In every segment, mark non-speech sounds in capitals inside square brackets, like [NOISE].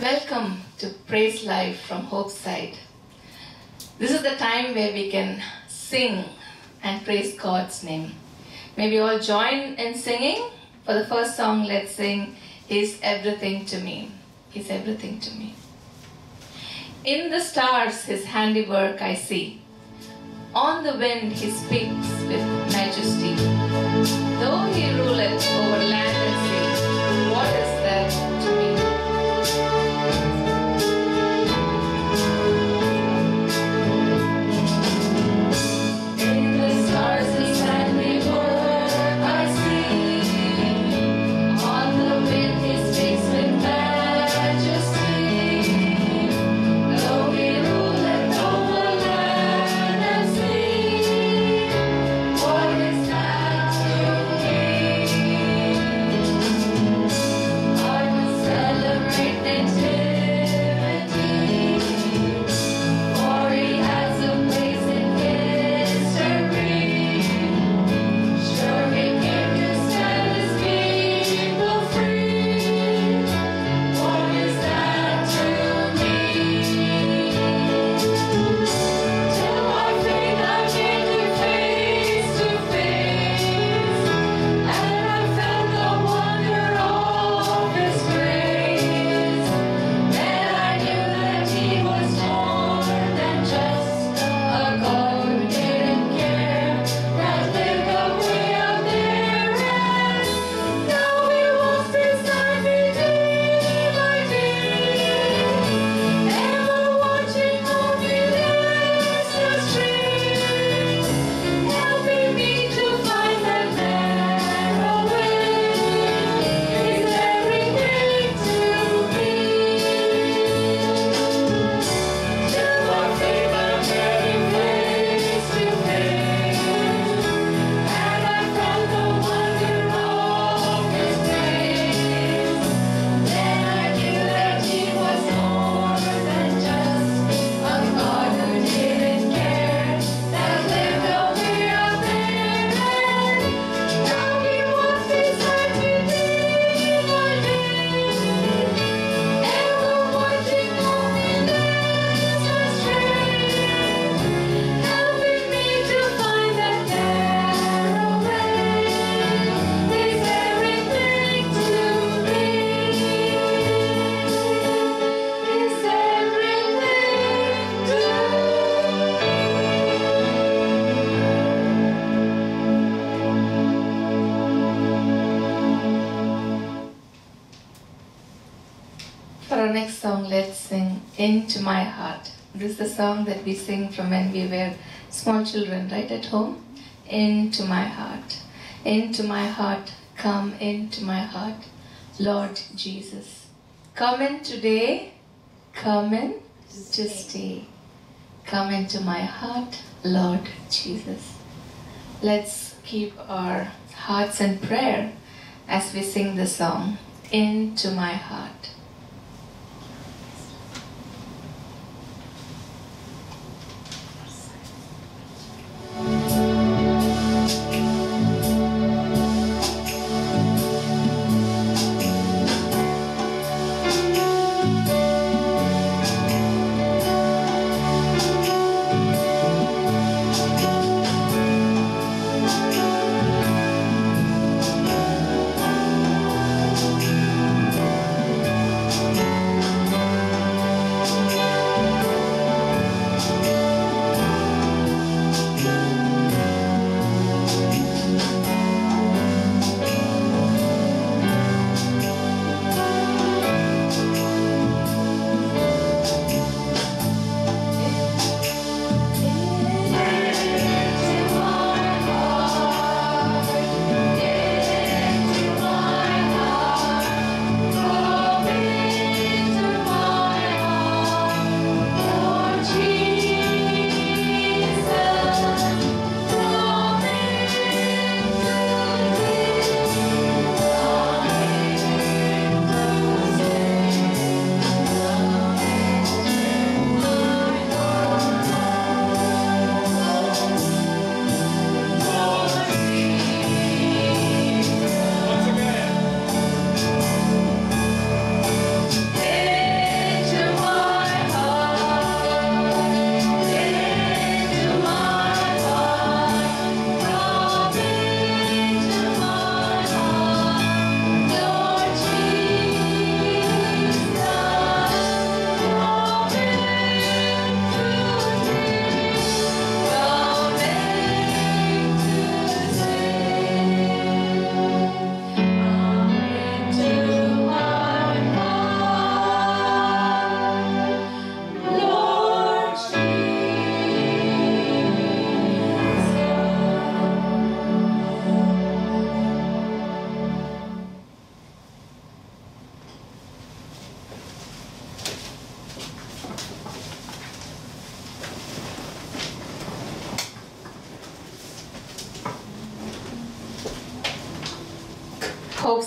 Welcome to Praise Life from HopeSide. This is the time where we can sing and praise God's name. May we all join in singing. For the first song, let's sing He's Everything to Me. He's Everything to Me. In the stars, His handiwork I see. On the wind, He speaks with majesty. Though He ruleth over land My Heart. This is the song that we sing from when we were small children, right at home. Into my heart. Into my heart. Come into my heart. Lord Jesus. Come in today. Come in to stay. Come into my heart, Lord Jesus. Let's keep our hearts in prayer as we sing the song, Into My Heart.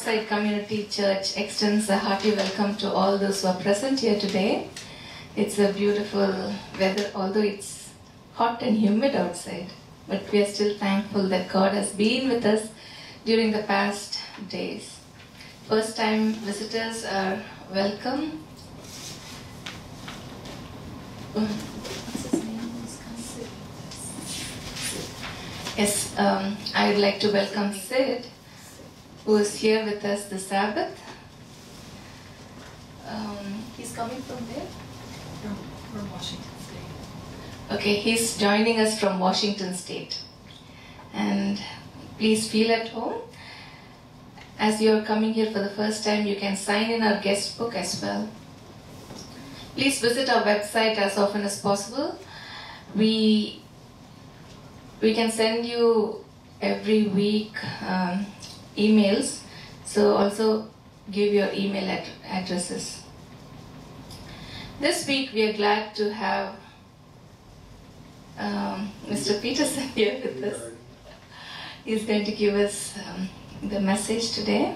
Hopeside Community Church extends a hearty welcome to all those who are present here today. It's a beautiful weather, although it's hot and humid outside, but we are still thankful that God has been with us during the past days. First time visitors are welcome. Yes, um, I would like to welcome Sid, who is here with us this Sabbath. Um, he's coming from there? From, from Washington State. Okay, he's joining us from Washington State. And please feel at home. As you're coming here for the first time, you can sign in our guest book as well. Please visit our website as often as possible. We we can send you every week um, emails, so also give your email ad- addresses. This week we are glad to have um, Mr. Peterson [LAUGHS] here with us. He's going to give us um, the message today.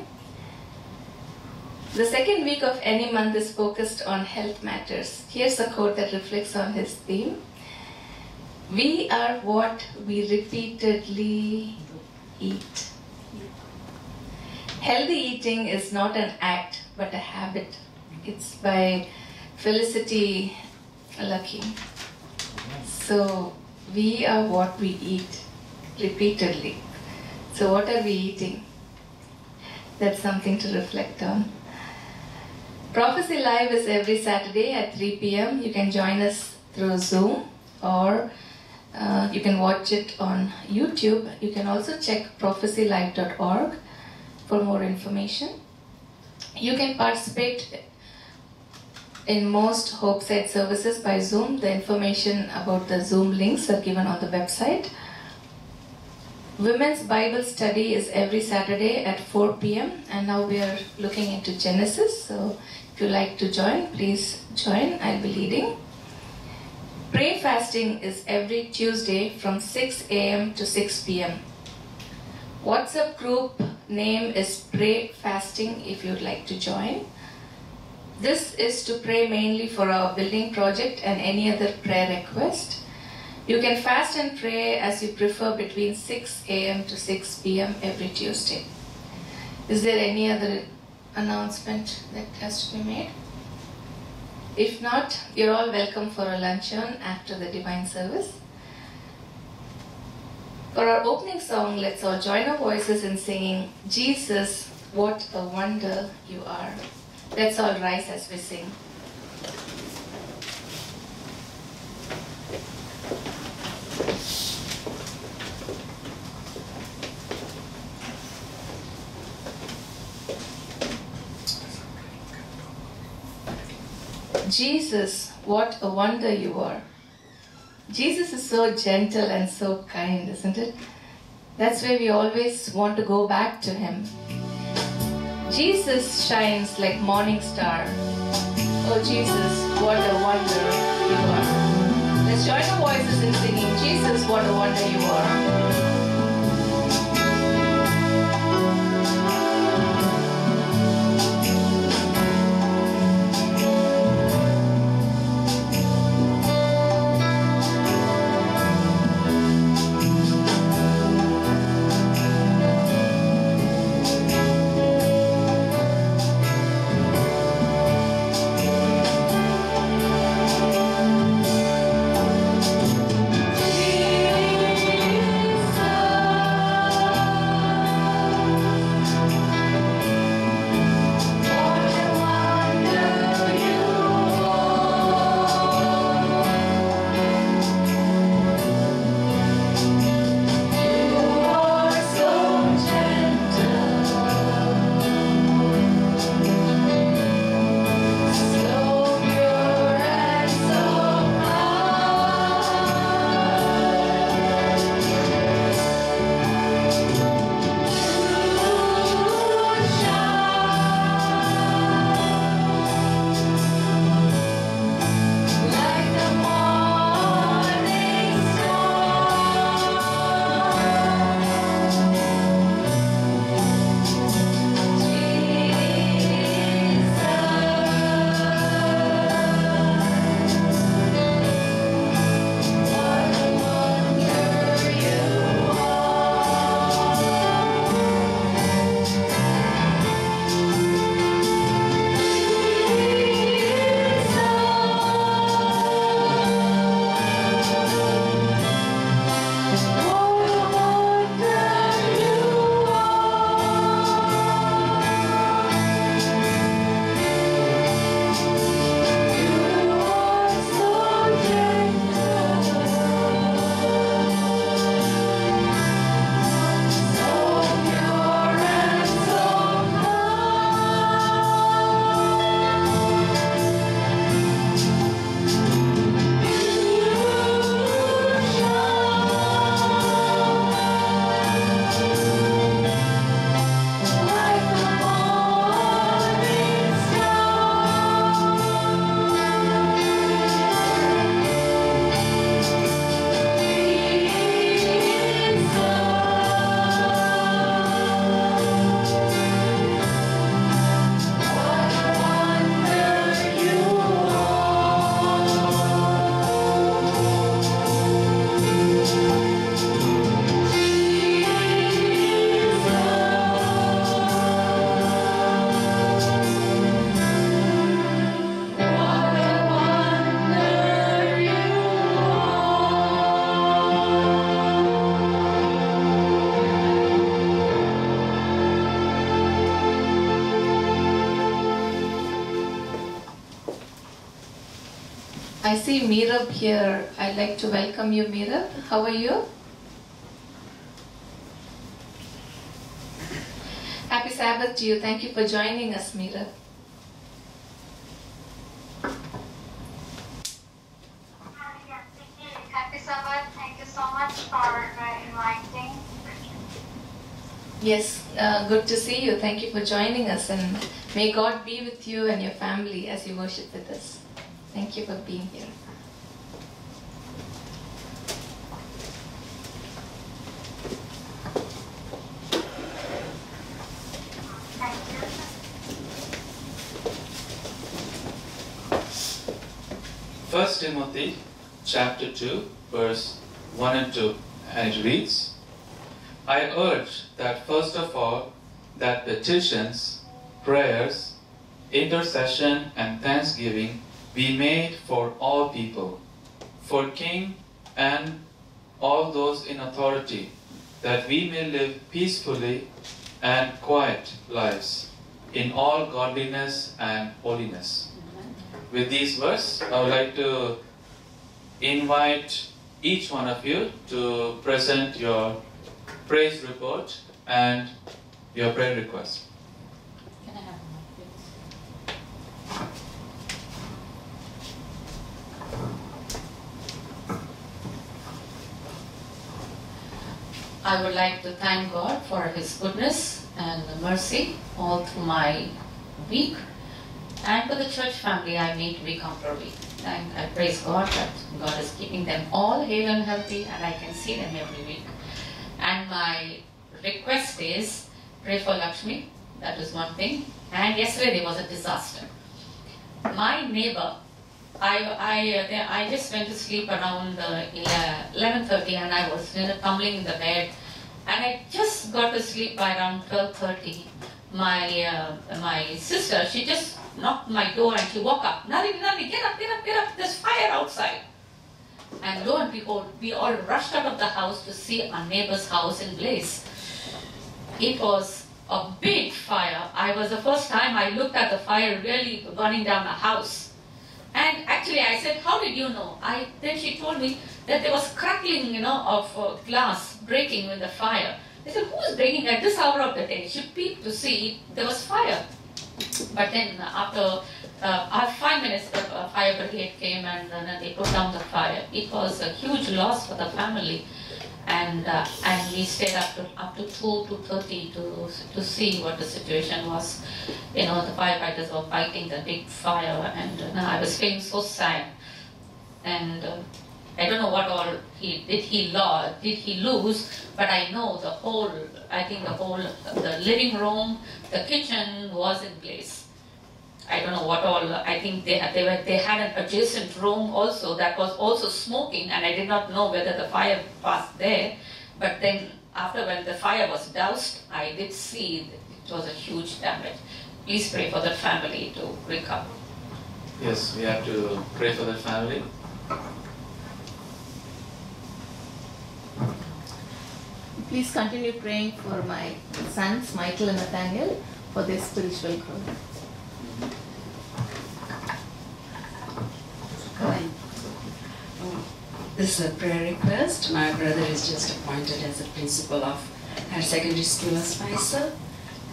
The second week of any month is focused on health matters. Here's a quote that reflects on his theme. We are what we repeatedly eat. Healthy eating is not an act but a habit. It's by Felicity Lucky. So, we are what we eat repeatedly. So, what are we eating? That's something to reflect on. Prophecy Live is every Saturday at 3 p.m. You can join us through Zoom or uh, you can watch it on YouTube. You can also check prophecylive.org for more information. You can participate in most Hopeside services by Zoom. The information about the Zoom links are given on the website. Women's Bible study is every Saturday at 4 p.m. and now we are looking into Genesis. So if you like to join, please join. I'll be leading. Pray fasting is every Tuesday from 6 a.m. to 6 p.m. WhatsApp group name is Pray Fasting if you'd like to join. This is to pray mainly for our building project and any other prayer request. You can fast and pray as you prefer between 6 a.m. to 6 p.m. every Tuesday. Is there any other announcement that has to be made? If not, you're all welcome for a luncheon after the divine service. For our opening song, let's all join our voices in singing, Jesus, what a wonder you are. Let's all rise as we sing. Jesus, what a wonder you are. Jesus is so gentle and so kind, isn't it? That's why we always want to go back to him. Jesus shines like morning star. Oh Jesus, what a wonder you are. Let's join our voices in singing, Jesus, what a wonder you are. I see Meerab here. I'd like to welcome you, Meerab. How are you? Happy Sabbath to you. Thank you for joining us, Vicky, Happy Sabbath. Thank you so much for inviting. Yes, uh, good to see you. Thank you for joining us, and may God be with you and your family as you worship with us. Thank you for being here. First Timothy chapter 2 verse 1 and 2 and it reads I urge that first of all that petitions prayers intercession and thanksgiving be made for all people for king and all those in authority that we may live peacefully and quiet lives in all godliness and holiness with these words, I would like to invite each one of you to present your praise report and your prayer request. Can I have one, please? I would like to thank God for His goodness and mercy all through my week and for the church family I meet week after week. And I praise God that God is keeping them all hale and healthy and I can see them every week. And my request is pray for Lakshmi, that is one thing. And yesterday there was a disaster. My neighbor, I, I, uh, I just went to sleep around uh, 11.30 and I was you know, tumbling in the bed and I just got to sleep by around 12.30. My, uh, my sister, she just knocked my door and she woke up. Nari, Nari, get up, get up, get up, there's fire outside. And lo and behold, we all rushed out of the house to see our neighbor's house in blaze. It was a big fire. I was the first time I looked at the fire really burning down the house. And actually, I said, "How did you know?" I then she told me that there was crackling, you know, of uh, glass breaking with the fire. I said, "Who is breaking at this hour of the day?" She peeped to see there was fire. But then after uh, uh, five minutes, the uh, fire brigade came and then they put down the fire. It was a huge loss for the family, and uh, and we stayed up to up to two to thirty to to see what the situation was. You know, the firefighters were fighting the big fire, and uh, I was feeling so sad. And uh, I don't know what all he did. He lost, did he lose? But I know the whole. I think the whole the living room, the kitchen was in place. I don't know what all. I think they had, they were they had an adjacent room also that was also smoking, and I did not know whether the fire passed there. But then after when the fire was doused, I did see that it was a huge damage. Please pray for the family to recover. Yes, we have to pray for the family. Please continue praying for my sons, Michael and Nathaniel, for their spiritual growth. Hi. Oh, This is a prayer request. My brother is just appointed as a principal of higher secondary school of Spicer.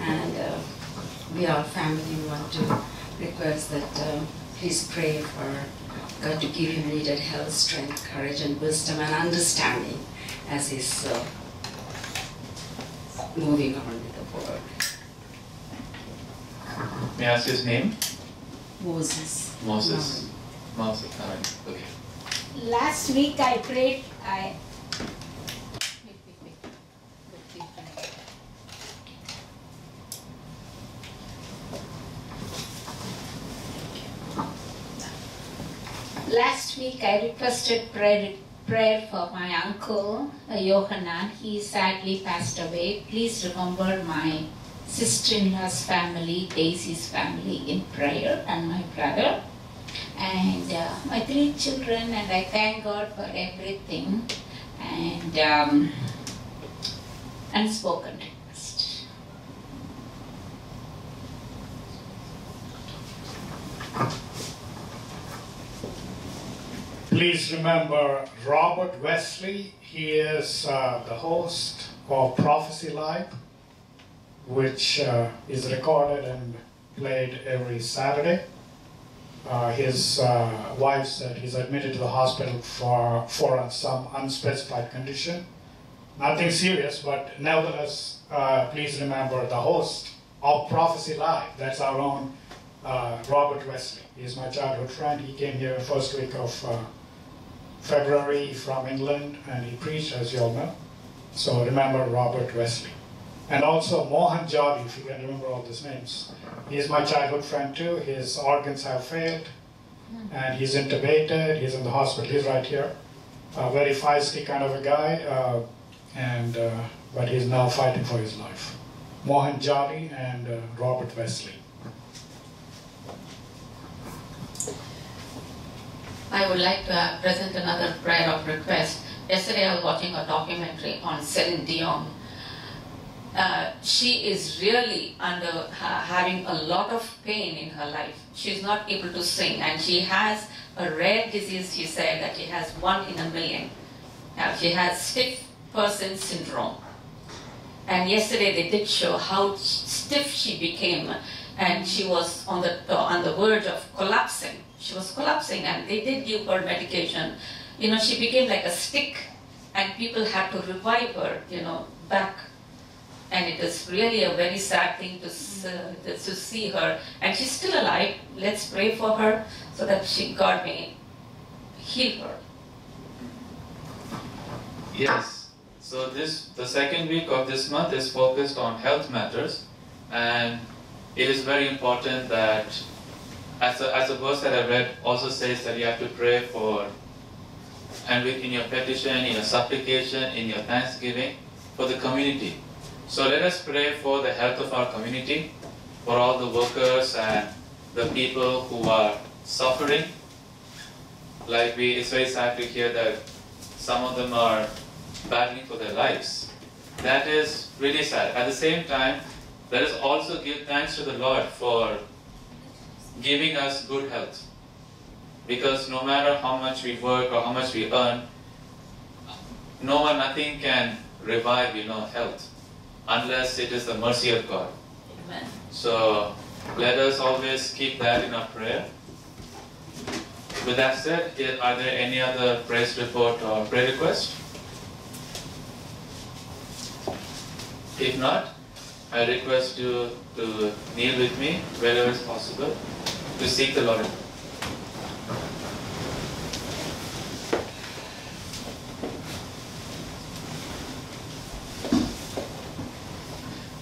And uh, we all family want to request that uh, please pray for God to give him needed health, strength, courage, and wisdom and understanding as he's uh, moving on with the work. May I ask his name? Moses. Moses. Okay. Last week I prayed, I, last week I requested prayer, prayer for my uncle, uh, Yohanan. He sadly passed away. Please remember my sister-in-law's family, Daisy's family in prayer and my brother. And uh, my three children and I thank God for everything. And um, unspoken request. Please remember Robert Wesley. He is uh, the host of Prophecy Live, which uh, is recorded and played every Saturday. Uh, his uh, wife said he's admitted to the hospital for, for some unspecified condition. Nothing serious, but nevertheless, uh, please remember the host of Prophecy Live. That's our own uh, Robert Wesley. He's my childhood friend. He came here first week of uh, February from England and he preached, as you all know. So remember Robert Wesley. And also Mohan Jodi, if you can remember all these names. He's my childhood friend too. His organs have failed and he's intubated. He's in the hospital. He's right here. A very feisty kind of a guy, uh, and uh, but he's now fighting for his life. Mohan Jodi and uh, Robert Wesley. I would like to present another prayer of request. Yesterday I was watching a documentary on Celine Dion. Uh, she is really under ha- having a lot of pain in her life. She's not able to sing, and she has a rare disease. She said that she has one in a million. Now she has stiff person syndrome. And yesterday they did show how stiff she became, and she was on the on the verge of collapsing. She was collapsing, and they did give her medication. You know, she became like a stick, and people had to revive her. You know, back and it is really a very sad thing to, uh, to see her. And she's still alive. Let's pray for her so that she, God may heal her. Yes. So this the second week of this month is focused on health matters, and it is very important that, as a, as a verse that I read also says that you have to pray for, and within your petition, in your supplication, in your thanksgiving, for the community. So let us pray for the health of our community, for all the workers and the people who are suffering. Like we, it's very sad to hear that some of them are battling for their lives. That is really sad. At the same time, let us also give thanks to the Lord for giving us good health. Because no matter how much we work or how much we earn, no one, nothing can revive, you know, health unless it is the mercy of God. Amen. So let us always keep that in our prayer. With that said, are there any other praise report or prayer request? If not, I request you to kneel with me wherever is possible to seek the Lord.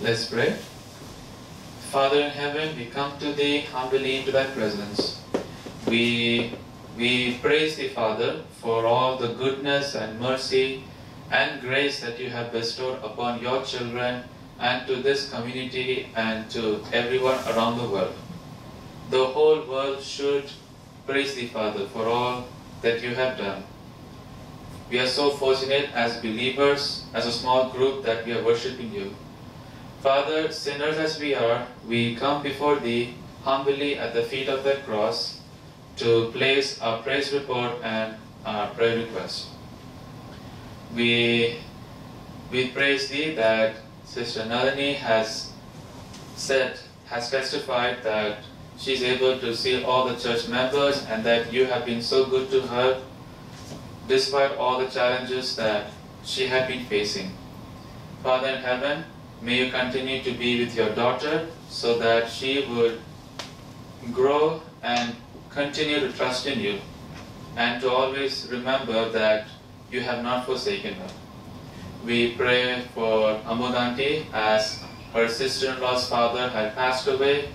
Let's pray. Father in heaven, we come to thee humbly into thy presence. We, we praise thee, Father, for all the goodness and mercy and grace that you have bestowed upon your children and to this community and to everyone around the world. The whole world should praise thee, Father, for all that you have done. We are so fortunate as believers, as a small group, that we are worshipping you. Father, sinners as we are, we come before Thee humbly at the feet of the cross to place our praise report and our prayer request. We, we praise Thee that Sister Nalini has said, has testified that she's able to see all the church members and that you have been so good to her despite all the challenges that she had been facing. Father in heaven, May you continue to be with your daughter so that she would grow and continue to trust in you and to always remember that you have not forsaken her. We pray for Amodanti as her sister-in-law's father had passed away.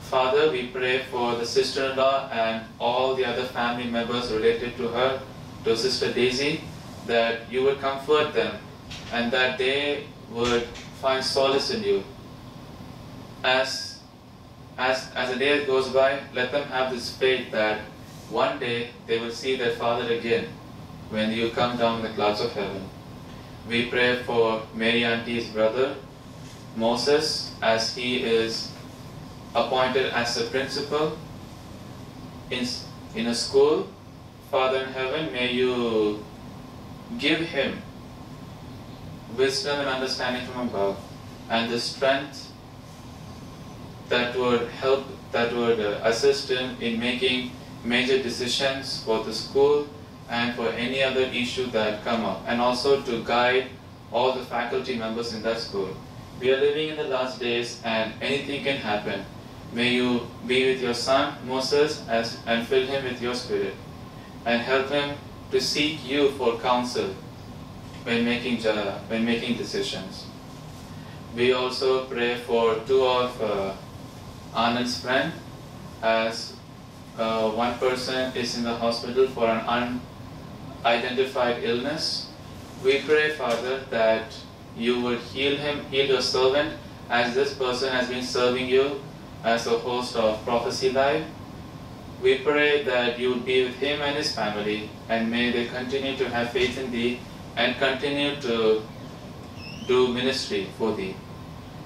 Father, we pray for the sister-in-law and all the other family members related to her, to Sister Daisy, that you would comfort them and that they would find solace in you. As, as, as the day goes by, let them have this faith that one day they will see their Father again when you come down the clouds of heaven. We pray for Mary Auntie's brother, Moses, as he is appointed as the principal in, in a school. Father in heaven, may you give him wisdom and understanding from above and the strength that would help, that would uh, assist him in making major decisions for the school and for any other issue that come up and also to guide all the faculty members in that school. We are living in the last days and anything can happen. May you be with your son Moses as, and fill him with your spirit and help him to seek you for counsel when making, ju- when making decisions. We also pray for two of uh, Anand's friend as uh, one person is in the hospital for an unidentified illness. We pray, Father, that you would heal him, heal your servant, as this person has been serving you as a host of Prophecy Live. We pray that you would be with him and his family, and may they continue to have faith in thee and continue to do ministry for thee.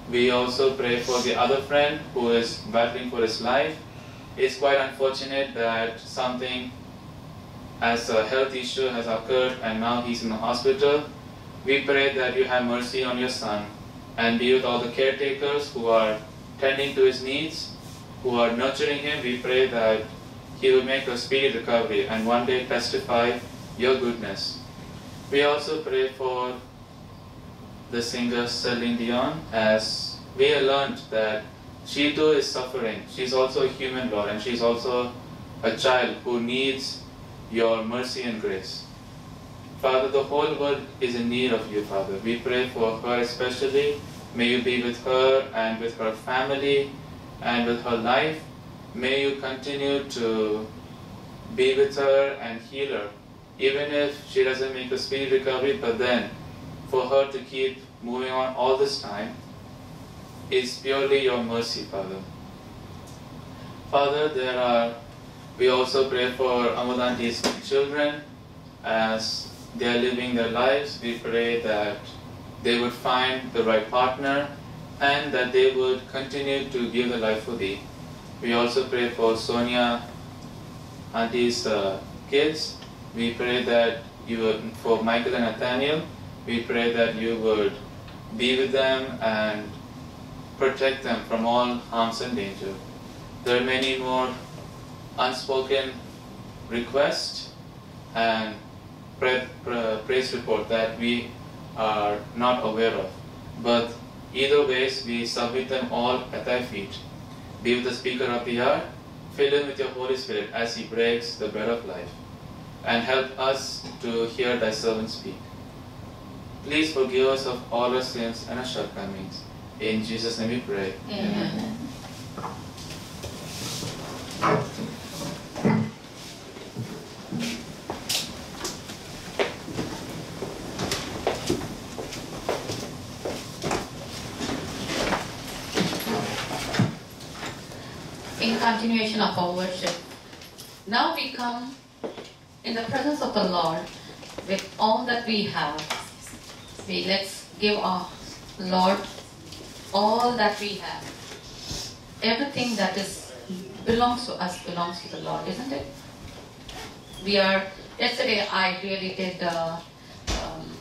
We also pray for the other friend who is battling for his life. It's quite unfortunate that something as a health issue has occurred and now he's in the hospital. We pray that you have mercy on your son and be with all the caretakers who are tending to his needs, who are nurturing him. We pray that he will make a speedy recovery and one day testify your goodness. We also pray for the singer Celine Dion as we have learned that she too is suffering. She's also a human, Lord, and she's also a child who needs your mercy and grace. Father, the whole world is in need of you, Father. We pray for her especially. May you be with her and with her family and with her life. May you continue to be with her and heal her, even if she doesn't make a speedy recovery, but then for her to keep moving on all this time is purely your mercy, Father. Father, there are, we also pray for Amudanti's children as they are living their lives. We pray that they would find the right partner and that they would continue to give their life for thee. We also pray for Sonia Auntie's uh, kids. We pray that you would, for Michael and Nathaniel, we pray that you would be with them and protect them from all harms and danger. There are many more unspoken requests and pra- pra- praise report that we are not aware of. But either ways, we submit them all at thy feet. Be with the speaker of the hour, fill him with your Holy Spirit as he breaks the bread of life, and help us to hear thy servant speak. Please forgive us of all our sins and our shortcomings. In Jesus' name we pray. Amen. In continuation of our worship, now we come in the presence of the Lord with all that we have. We let's give our Lord all that we have. Everything that is belongs to us belongs to the Lord, isn't it? We are. Yesterday, I really did uh, um,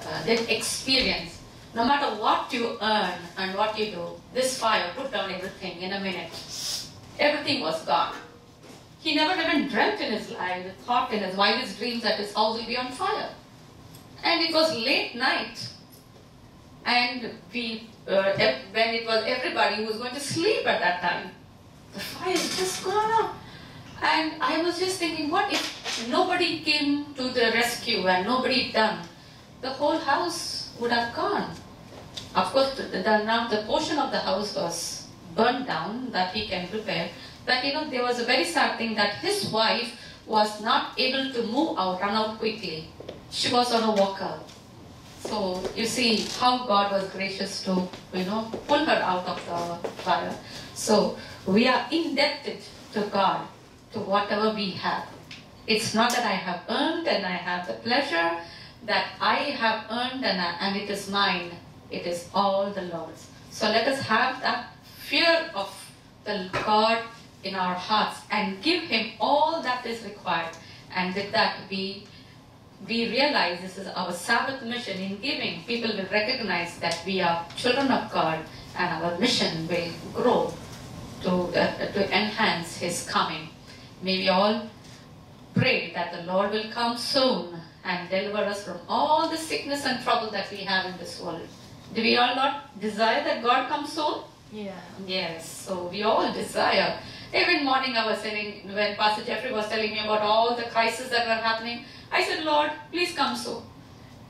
uh, did experience. No matter what you earn and what you do, this fire put down everything in a minute. Everything was gone. He never even dreamt in his life, thought in his wildest dreams that his house will be on fire. And it was late night. And we, uh, when it was everybody who was going to sleep at that time, the fire just gone out. And I was just thinking, what if nobody came to the rescue and nobody done? The whole house would have gone. Of course, the, the, now the portion of the house was burned down that he can repair. But you know, there was a very sad thing that his wife was not able to move out, run out quickly. She was on a walker. So you see how God was gracious to, you know, pull her out of the fire. So we are indebted to God, to whatever we have. It's not that I have earned and I have the pleasure that I have earned and, I, and it is mine. It is all the Lord's. So let us have that fear of the God in our hearts and give Him all that is required And with that, we we realize this is our Sabbath mission in giving. People will recognize that we are children of God, and our mission will grow to uh, to enhance His coming. May we all pray that the Lord will come soon and deliver us from all the sickness and trouble that we have in this world. Do we all not desire that God comes soon? Yeah. Yes, so we all desire. Even morning I was telling, when Pastor Jeffrey was telling me about all the crises that were happening, I said, Lord, please come soon.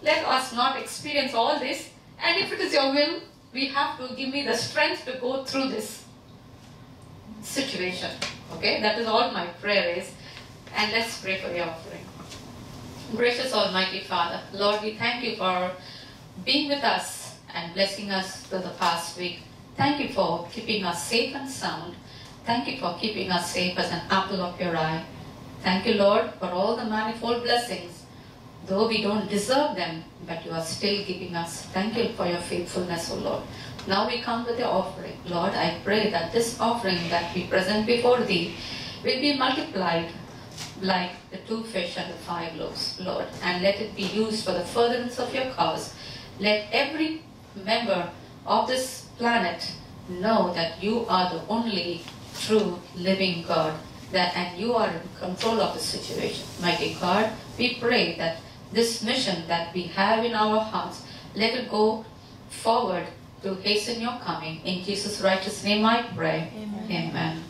Let us not experience all this. And if it is your will, we have to give me the strength to go through this situation. Okay, that is all my prayer is. And let's pray for the offering. Gracious Almighty Father, Lord, we thank you for being with us and blessing us through the past week. Thank you for keeping us safe and sound. Thank you for keeping us safe as an apple of your eye. Thank you, Lord, for all the manifold blessings. Though we don't deserve them, but you are still giving us. Thank you for your faithfulness, O Lord. Now we come with the offering. Lord, I pray that this offering that we present before thee will be multiplied like the two fish and the five loaves, Lord, and let it be used for the furtherance of your cause. Let every member of this planet know that you are the only true living God, that and you are in control of the situation. Mighty God, we pray that this mission that we have in our hearts, let it go forward to hasten your coming. In Jesus' righteous name I pray. Amen. Amen.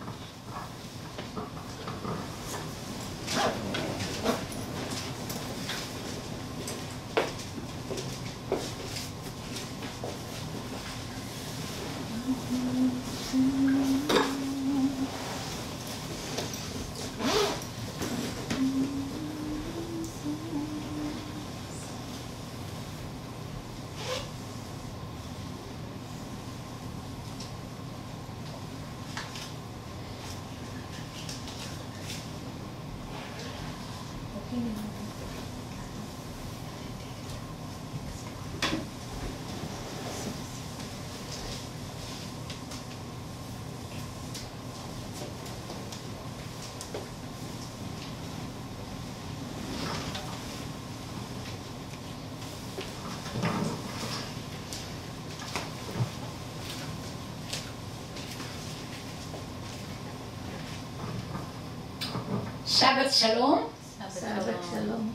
Shabbat Shalom. Shabbat Shalom.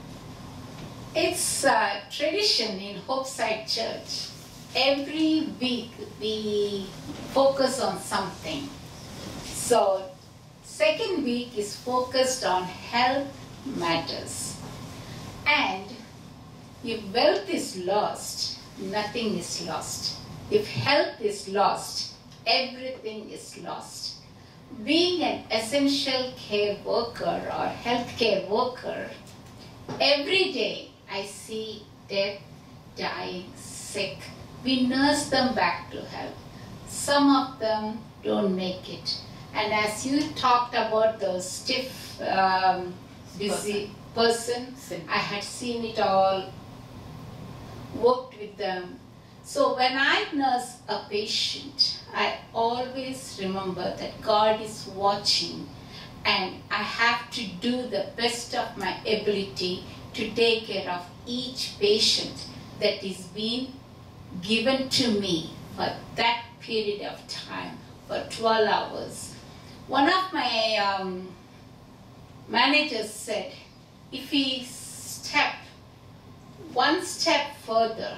It's a tradition in HopeSide Church. Every week we focus on something. So, second week is focused on health matters. And if wealth is lost, nothing is lost. If health is lost, everything is lost. Being an essential care worker or healthcare worker, Every day I see dead, dying, sick. We nurse them back to health. Some of them don't make it. And as you talked about the stiff, um, busy person, I had seen it all, worked with them. So when I nurse a patient, I always remember that God is watching and I have to do the best of my ability to take care of each patient that is being given to me for that period of time for 12 hours. One of my um, managers said, if we step one step further,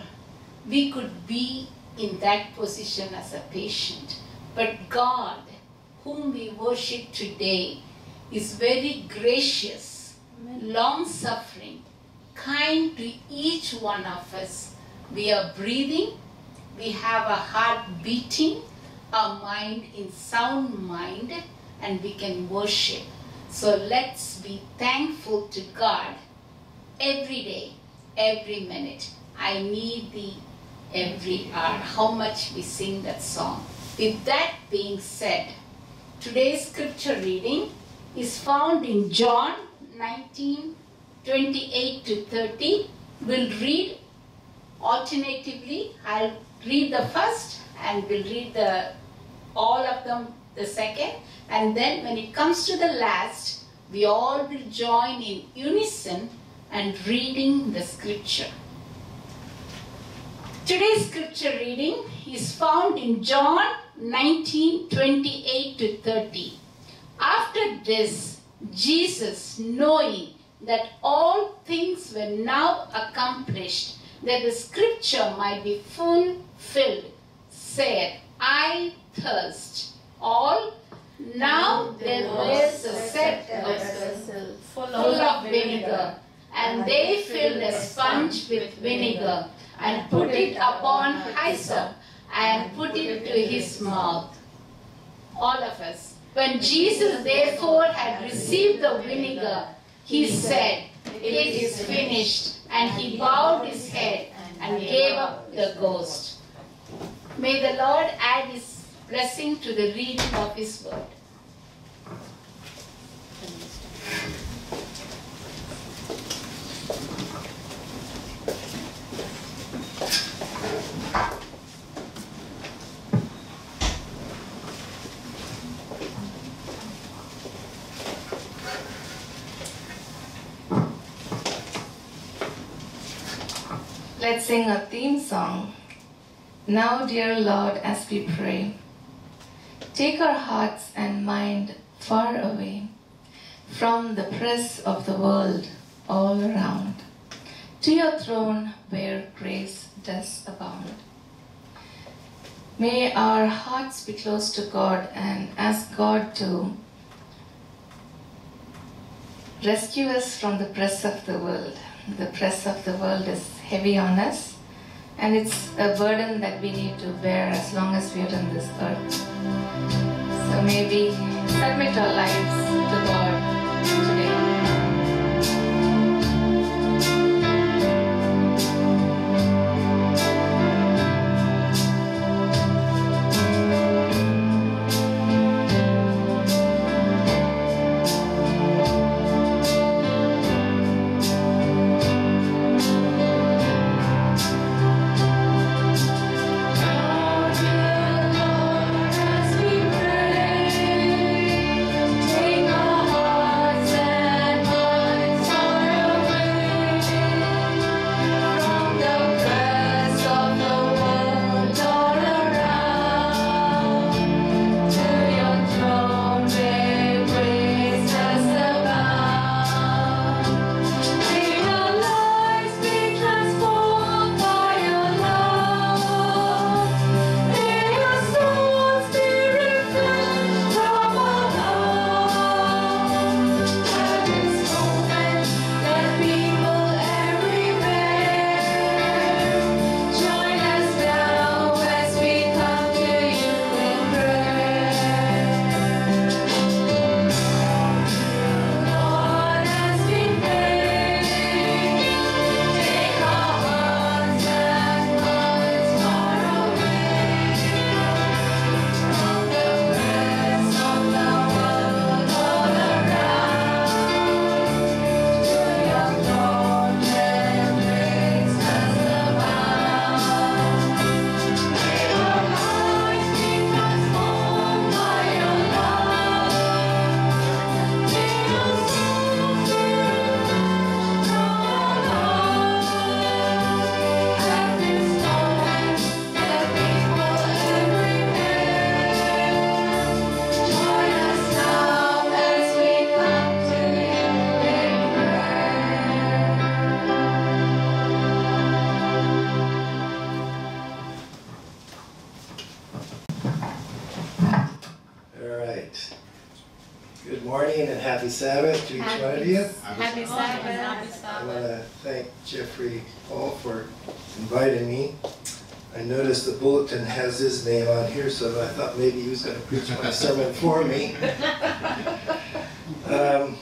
we could be in that position as a patient. But God, whom we worship today, is very gracious, long suffering, kind to each one of us. We are breathing, we have a heart beating, our mind in sound mind, and we can worship. So let's be thankful to God every day, every minute. I need thee every hour. How much we sing that song. With that being said, today's scripture reading is found in John 19 28 to 30. We'll read alternatively. I'll read the first and we'll read the all of them the second. And then when it comes to the last, we all will join in unison and reading the scripture. Today's scripture reading is found in John 19 28 to 30. After this, Jesus, knowing that all things were now accomplished, that the scripture might be fulfilled, said, I thirst. All? Now there was a set vessel full of vinegar, and they filled a sponge with vinegar and put it upon hyssop and put it to his mouth. All of us. When Jesus therefore had received the vinegar, he said, It is finished. And he bowed his head and gave up the ghost. May the Lord add his blessing to the reading of his word. Let's sing a theme song. Now, dear Lord, as we pray, take our hearts and mind far away from the press of the world all around to your throne where grace does abound. May our hearts be close to God and ask God to rescue us from the press of the world. The press of the world is heavy on us, and it's a burden that we need to bear as long as we are on this earth. So maybe submit our lives to God morning and happy Sabbath to each one of you. Happy Sabbath. I want to thank Jeffrey Paul for inviting me. I noticed the bulletin has his name on here, so I thought maybe he was going to preach my sermon for me. [LAUGHS] Um,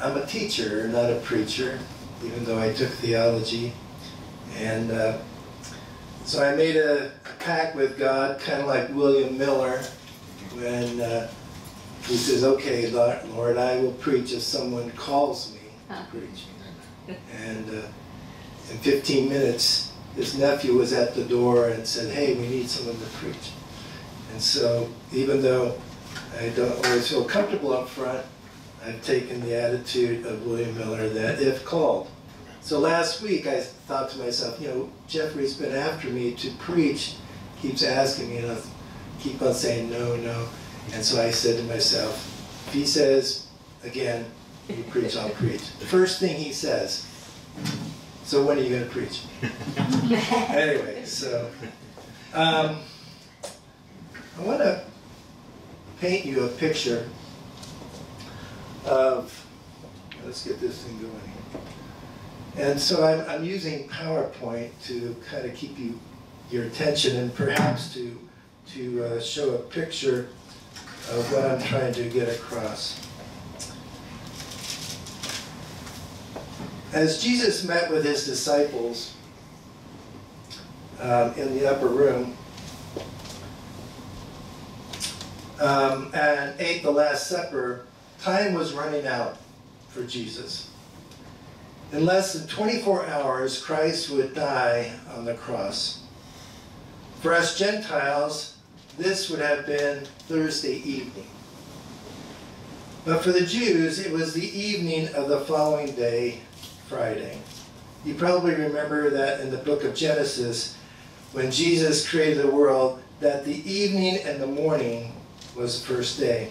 I'm a teacher, not a preacher, even though I took theology. And uh, so I made a pact with God, kind of like William Miller, when uh, he says, Okay, Lord, Lord, I will preach if someone calls me to preach. And uh, in 15 minutes, his nephew was at the door and said, Hey, we need someone to preach. And so, even though I don't always feel comfortable up front, I've taken the attitude of William Miller that if called. So last week I thought to myself, you know, Jeffrey's been after me to preach, keeps asking me, and I keep on saying no, no. And so I said to myself, if he says, again, you preach, I'll preach. The first thing he says, so when are you going to preach? [LAUGHS] anyway, so um, I want to paint you a picture of, let's get this thing going here. And so I'm, I'm using PowerPoint to kind of keep you your attention and perhaps to to uh, show a picture of what I'm trying to get across. As Jesus met with his disciples um, in the upper room um, and ate the Last Supper, time was running out for Jesus. In less than 24 hours, Christ would die on the cross. For us Gentiles, this would have been Thursday evening. But for the Jews, it was the evening of the following day, Friday. You probably remember that in the book of Genesis, when Jesus created the world, that the evening and the morning was the first day.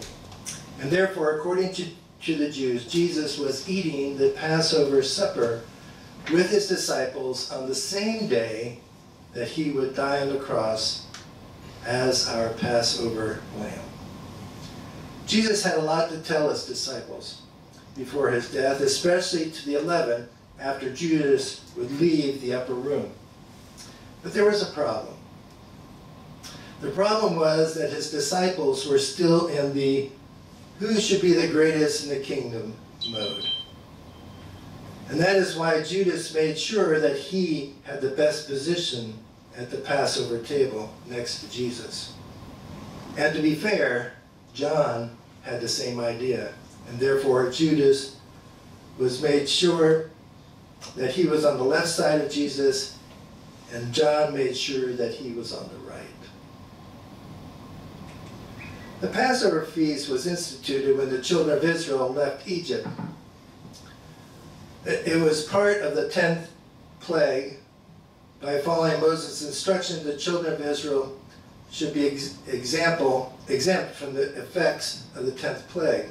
And therefore, according to, to the Jews, Jesus was eating the Passover supper with his disciples on the same day that he would die on the cross as our Passover lamb. Jesus had a lot to tell his disciples before his death, especially to the eleven after Judas would leave the upper room. But there was a problem. The problem was that his disciples were still in the who should be the greatest in the kingdom mode. And that is why Judas made sure that he had the best position at the Passover table next to Jesus. And to be fair, John had the same idea. And therefore, Judas was made sure that he was on the left side of Jesus, and John made sure that he was on the right. The Passover feast was instituted when the children of Israel left Egypt. It was part of the tenth plague. By following Moses' instruction, the children of Israel should be ex- example, exempt from the effects of the tenth plague.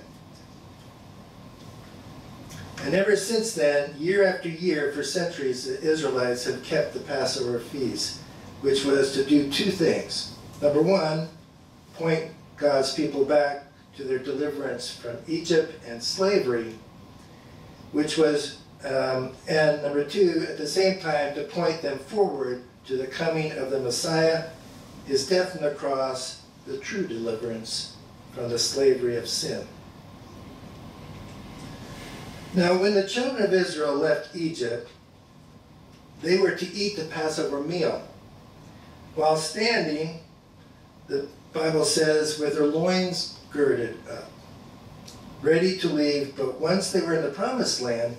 And ever since then, year after year, for centuries, the Israelites have kept the Passover feast, which was to do two things. Number one, point God's people back to their deliverance from Egypt and slavery, which was, um, and number two, at the same time, to point them forward to the coming of the Messiah, his death on the cross, the true deliverance from the slavery of sin. Now, when the children of Israel left Egypt, they were to eat the Passover meal. While standing, the Bible says, with their loins girded up, ready to leave, but once they were in the promised land,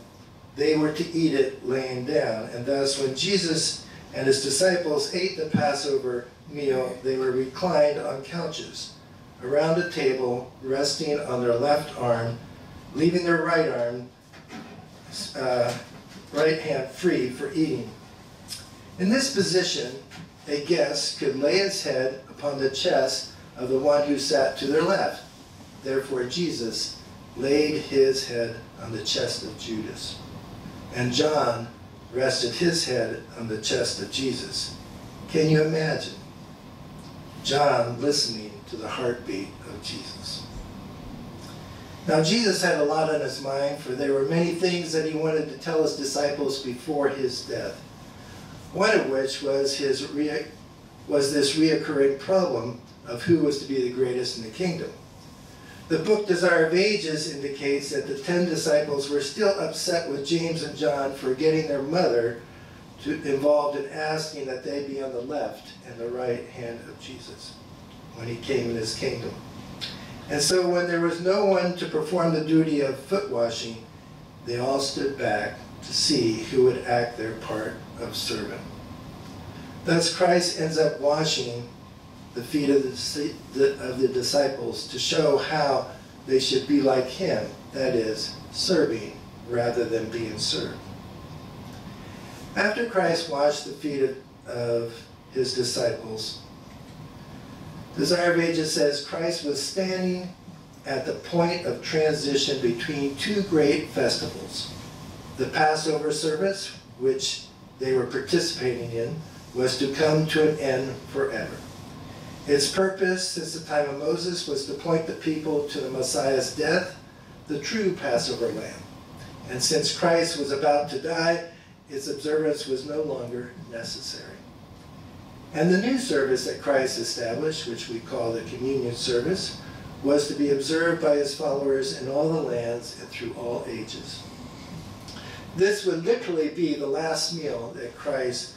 they were to eat it laying down. And thus, when Jesus and his disciples ate the Passover meal, they were reclined on couches around a table, resting on their left arm, leaving their right arm, uh, right hand free for eating. In this position, a guest could lay his head upon the chest of the one who sat to their left. Therefore, Jesus laid his head on the chest of Judas. And John rested his head on the chest of Jesus. Can you imagine? John listening to the heartbeat of Jesus. Now, Jesus had a lot on his mind, for there were many things that he wanted to tell his disciples before his death. One of which was his was this reoccurring problem of who was to be the greatest in the kingdom. The book Desire of Ages indicates that the ten disciples were still upset with James and John for getting their mother to, involved in asking that they be on the left and the right hand of Jesus when he came in his kingdom. And so when there was no one to perform the duty of foot washing, they all stood back to see who would act their part of servant. Thus Christ ends up washing the feet of the, of the disciples to show how they should be like him, that is, serving rather than being served. After Christ washed the feet of, of his disciples, Desire of Ages says Christ was standing at the point of transition between two great festivals. The Passover service, which they were participating in, was to come to an end forever. Its purpose since the time of Moses was to point the people to the Messiah's death, the true Passover lamb. And since Christ was about to die, its observance was no longer necessary. And the new service that Christ established, which we call the communion service, was to be observed by his followers in all the lands and through all ages. This would literally be the last meal that Christ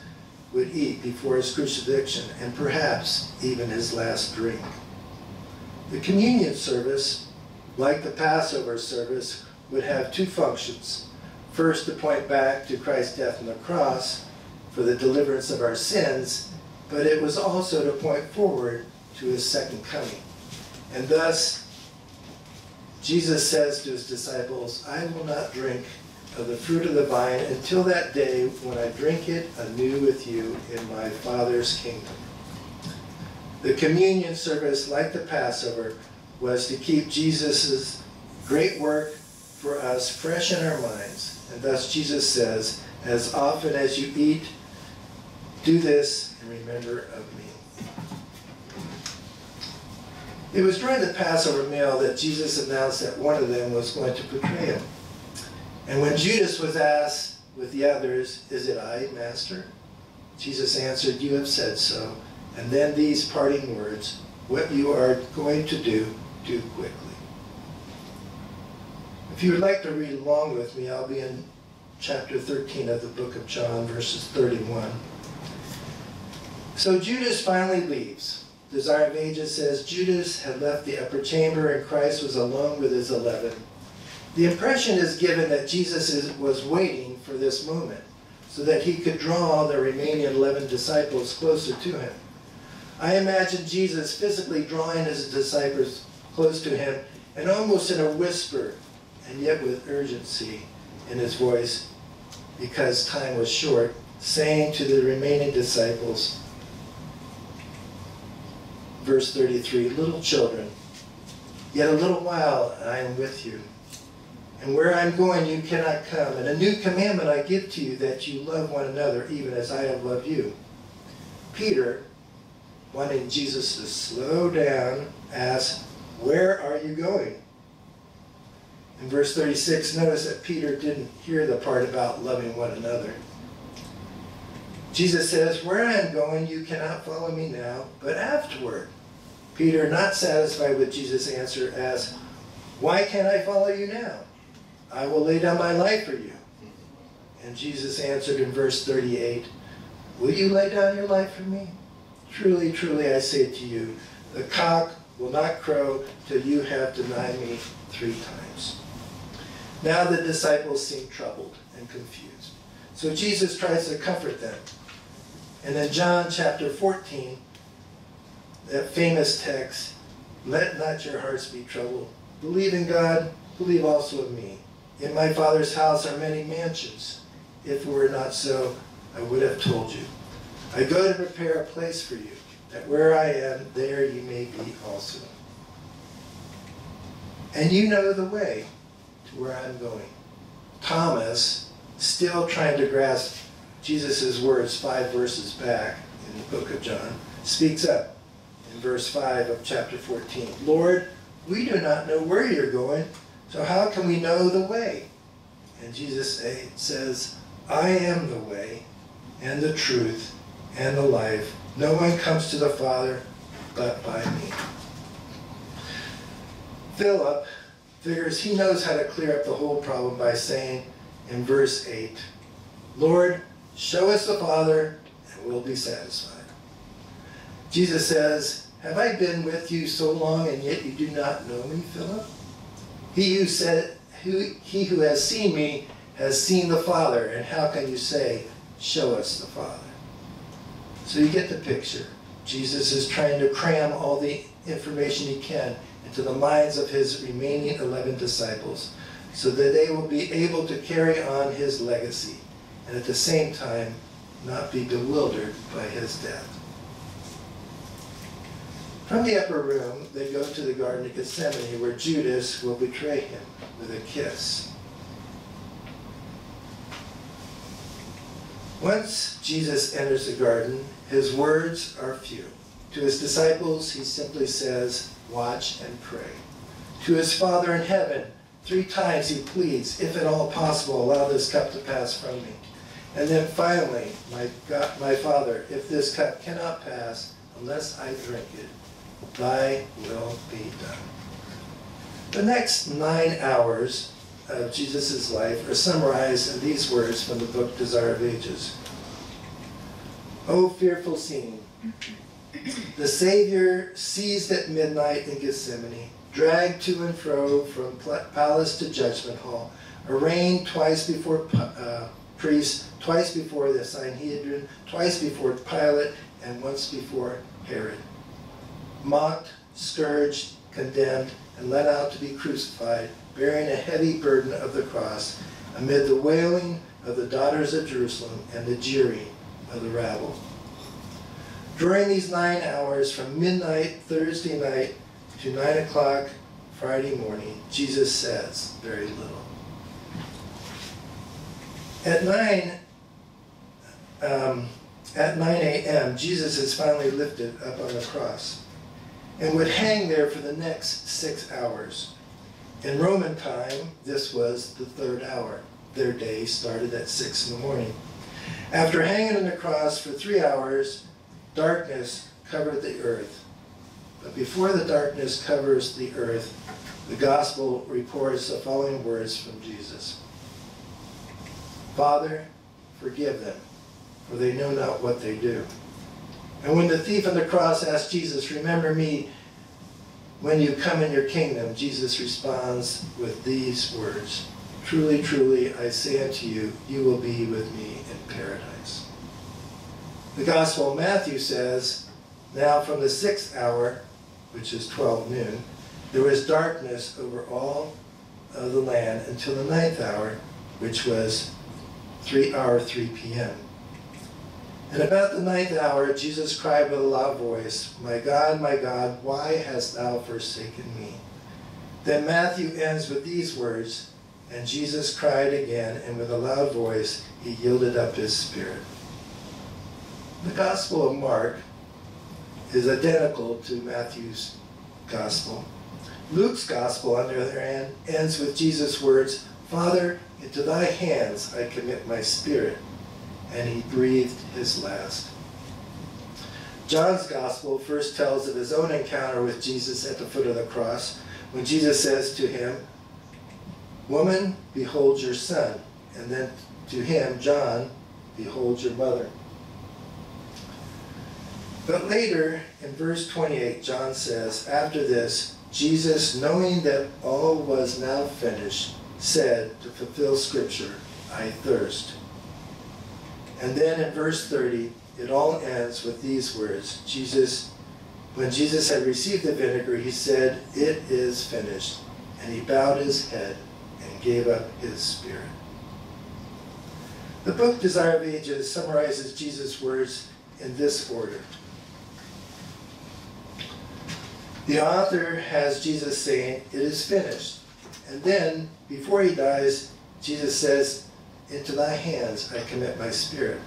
would eat before his crucifixion and perhaps even his last drink. The communion service, like the Passover service, would have two functions. First, to point back to Christ's death on the cross for the deliverance of our sins, but it was also to point forward to his second coming. And thus, Jesus says to his disciples, I will not drink of the fruit of the vine until that day when I drink it anew with you in my Father's kingdom. The communion service, like the Passover, was to keep Jesus' great work for us fresh in our minds. And thus Jesus says, as often as you eat, do this in remember of me. It was during the Passover meal that Jesus announced that one of them was going to betray him. And when Judas was asked with the others, Is it I, Master? Jesus answered, You have said so. And then these parting words, What you are going to do, do quickly. If you would like to read along with me, I'll be in chapter 13 of the book of John, verses 31. So Judas finally leaves. Desire of Ages says Judas had left the upper chamber and Christ was alone with his eleven. The impression is given that Jesus is, was waiting for this moment so that he could draw the remaining 11 disciples closer to him. I imagine Jesus physically drawing his disciples close to him and almost in a whisper and yet with urgency in his voice because time was short, saying to the remaining disciples, verse 33 Little children, yet a little while I am with you. And where I'm going, you cannot come. And a new commandment I give to you that you love one another, even as I have loved you. Peter, wanting Jesus to slow down, asks, Where are you going? In verse 36, notice that Peter didn't hear the part about loving one another. Jesus says, Where I am going, you cannot follow me now, but afterward. Peter, not satisfied with Jesus' answer, asks, Why can't I follow you now? I will lay down my life for you. And Jesus answered in verse 38, Will you lay down your life for me? Truly, truly, I say to you, the cock will not crow till you have denied me three times. Now the disciples seem troubled and confused. So Jesus tries to comfort them. And in John chapter 14, that famous text, let not your hearts be troubled. Believe in God, believe also in me. In my Father's house are many mansions. If it were not so, I would have told you. I go to prepare a place for you, that where I am, there you may be also. And you know the way to where I'm going. Thomas, still trying to grasp Jesus' words five verses back in the book of John, speaks up in verse 5 of chapter 14. Lord, we do not know where you're going, so how can we know the way? And Jesus say, says, I am the way and the truth and the life. No one comes to the Father but by me. Philip figures he knows how to clear up the whole problem by saying in verse 8, Lord, show us the Father and we'll be satisfied. Jesus says, Have I been with you so long and yet you do not know me, Philip? He who said, who, he who has seen me has seen the Father, and how can you say, Show us the Father? So you get the picture. Jesus is trying to cram all the information he can into the minds of his remaining 11 disciples so that they will be able to carry on his legacy and at the same time not be bewildered by his death. From the upper room, they go to the Garden of Gethsemane where Judas will betray him with a kiss. Once Jesus enters the garden, his words are few. To his disciples, he simply says, Watch and pray. To his Father in heaven, three times he pleads, If at all possible, allow this cup to pass from me. And then finally, my, God, my Father, if this cup cannot pass unless I drink it, thy will be done. The next nine hours of Jesus' life are summarized in these words from the book Desire of Ages. O fearful scene! The Savior seized at midnight in Gethsemane, dragged to and fro from palace to judgment hall, arraigned twice before uh, priests, twice before the Sanhedrin, twice before Pilate, and once before Herod. Mocked, scourged, condemned, and led out to be crucified, bearing a heavy burden of the cross, amid the wailing of the daughters of Jerusalem and the jeering of the rabble. During these nine hours, from midnight Thursday night to nine o'clock Friday morning, Jesus says very little. At nine, um, at 9 a.m., Jesus is finally lifted up on the cross and would hang there for the next six hours. In Roman time, this was the third hour. Their day started at 6 in the morning. After hanging on the cross for three hours, darkness covered the earth. But before the darkness covers the earth, the gospel reports the following words from Jesus Father, forgive them, for they know not what they do. And when the thief on the cross asked Jesus, Remember me when you come in your kingdom, Jesus responds with these words Truly, truly, I say unto you, you will be with me in paradise. The Gospel of Matthew says, Now from the sixth hour, which is 12 noon, there was darkness over all of the land until the ninth hour, which was 3 hour 3 p.m. And about the ninth hour, Jesus cried with a loud voice, My God, my God, why hast thou forsaken me? Then Matthew ends with these words, And Jesus cried again, and with a loud voice, he yielded up his spirit. The Gospel of Mark is identical to Matthew's Gospel. Luke's Gospel, on the other hand, ends with Jesus' words, Father, into thy hands I commit my spirit and he breathed his last. John's gospel first tells of his own encounter with Jesus at the foot of the cross when Jesus says to him, Woman, behold your son. And then to him, John, behold your mother. But later, in verse 28, John says, After this, Jesus, knowing that all was now finished, said to fulfill Scripture, I thirst. And then in verse 30, it all ends with these words Jesus, when Jesus had received the vinegar, he said, It is finished. And he bowed his head and gave up his spirit. The book Desire of Ages summarizes Jesus' words in this order. The author has Jesus saying, It is finished. And then, before he dies, Jesus says, into thy hands I commit my spirit.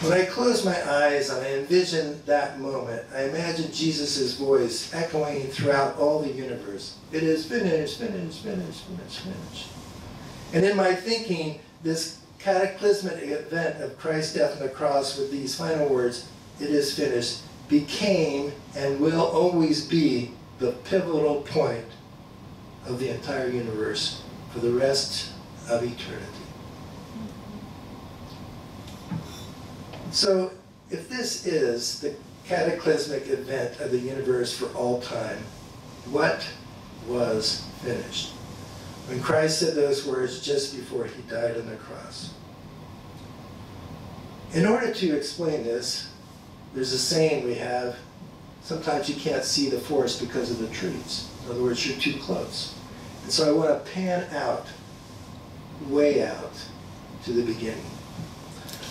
When I close my eyes and I envision that moment, I imagine Jesus' voice echoing throughout all the universe. It is finished, finished, finished, finished, finished. And in my thinking, this cataclysmic event of Christ's death on the cross with these final words, it is finished, became and will always be the pivotal point of the entire universe for the rest of eternity. So, if this is the cataclysmic event of the universe for all time, what was finished? When Christ said those words just before he died on the cross. In order to explain this, there's a saying we have sometimes you can't see the forest because of the trees. In other words, you're too close. And so I want to pan out, way out to the beginning.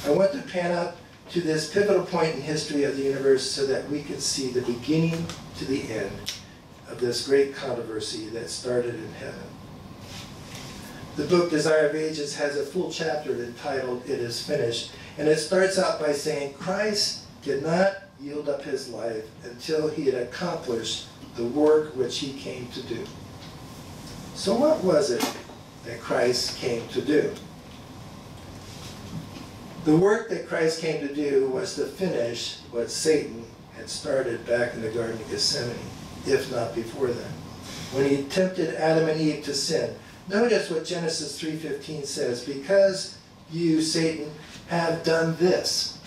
I want to pan up to this pivotal point in history of the universe so that we can see the beginning to the end of this great controversy that started in heaven. The book Desire of Ages has a full chapter entitled It is Finished, and it starts out by saying Christ did not yield up his life until he had accomplished the work which he came to do. So, what was it that Christ came to do? The work that Christ came to do was to finish what Satan had started back in the Garden of Gethsemane, if not before then, when he tempted Adam and Eve to sin. Notice what Genesis 3:15 says, "Because you, Satan, have done this,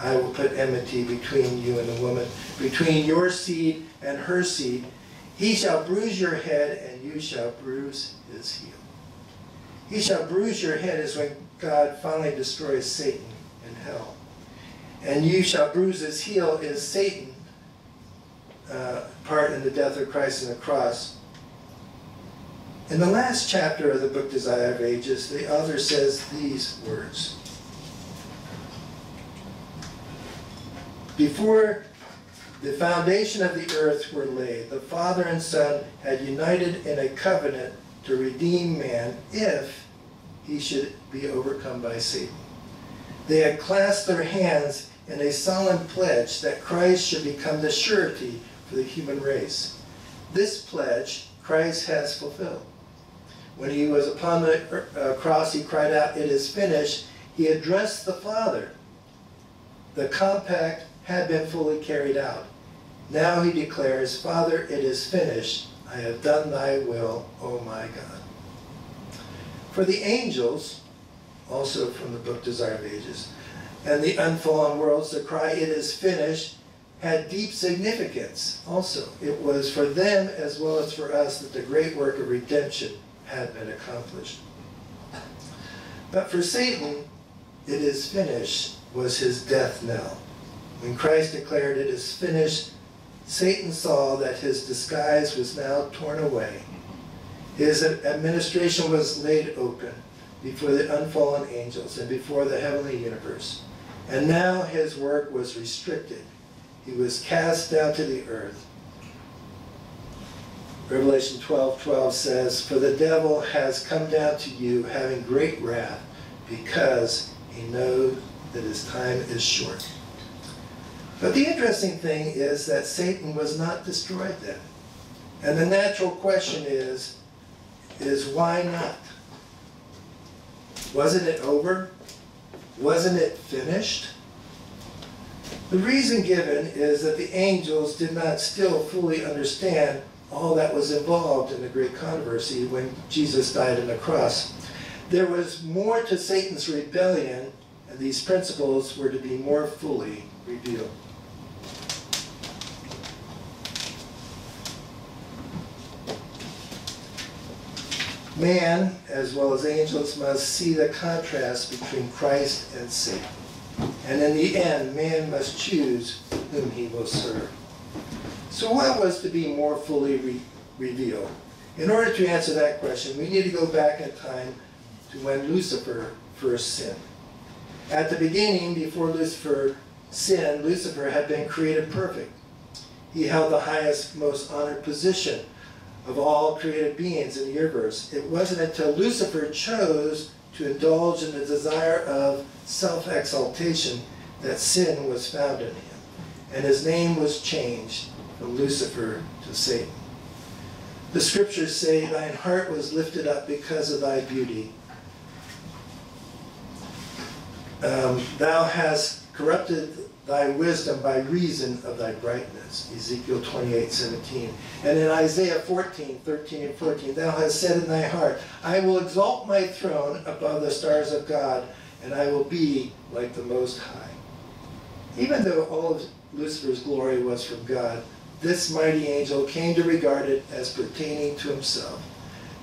I will put enmity between you and the woman, between your seed and her seed. He shall bruise your head, and you shall bruise his heel." He shall bruise your head is when God finally destroys Satan in hell. And you shall bruise his heel is Satan uh, part in the death of Christ on the cross. In the last chapter of the book Desire of Ages, the author says these words. Before the foundation of the earth were laid, the Father and Son had united in a covenant to redeem man if he should be overcome by Satan. They had clasped their hands in a solemn pledge that Christ should become the surety for the human race. This pledge Christ has fulfilled. When he was upon the uh, cross, he cried out, It is finished. He addressed the Father. The compact had been fully carried out. Now he declares, Father, it is finished. I have done thy will, O my God. For the angels, also from the book Desire of Ages, and the unfallen worlds, the cry, It is finished, had deep significance also. It was for them as well as for us that the great work of redemption had been accomplished. But for Satan, it is finished was his death knell. When Christ declared it is finished, Satan saw that his disguise was now torn away. His administration was laid open before the unfallen angels and before the heavenly universe. And now his work was restricted. He was cast down to the earth. Revelation 12 12 says, For the devil has come down to you having great wrath, because he knows that his time is short. But the interesting thing is that Satan was not destroyed then. And the natural question is, is why not? Wasn't it over? Wasn't it finished? The reason given is that the angels did not still fully understand all that was involved in the great controversy when Jesus died on the cross. There was more to Satan's rebellion, and these principles were to be more fully revealed. Man, as well as angels, must see the contrast between Christ and Satan. And in the end, man must choose whom he will serve. So, what was to be more fully re- revealed? In order to answer that question, we need to go back in time to when Lucifer first sinned. At the beginning, before Lucifer sinned, Lucifer had been created perfect. He held the highest, most honored position of all created beings in the universe. It wasn't until Lucifer chose to indulge in the desire of self exaltation that sin was found in him. And his name was changed from Lucifer to Satan. The scriptures say, Thine heart was lifted up because of thy beauty. Um, thou hast corrupted thy wisdom by reason of thy brightness. Ezekiel 28, 17. And in Isaiah 14, 13 and 14, thou hast said in thy heart, I will exalt my throne above the stars of God, and I will be like the Most High. Even though all of Lucifer's glory was from God, this mighty angel came to regard it as pertaining to himself.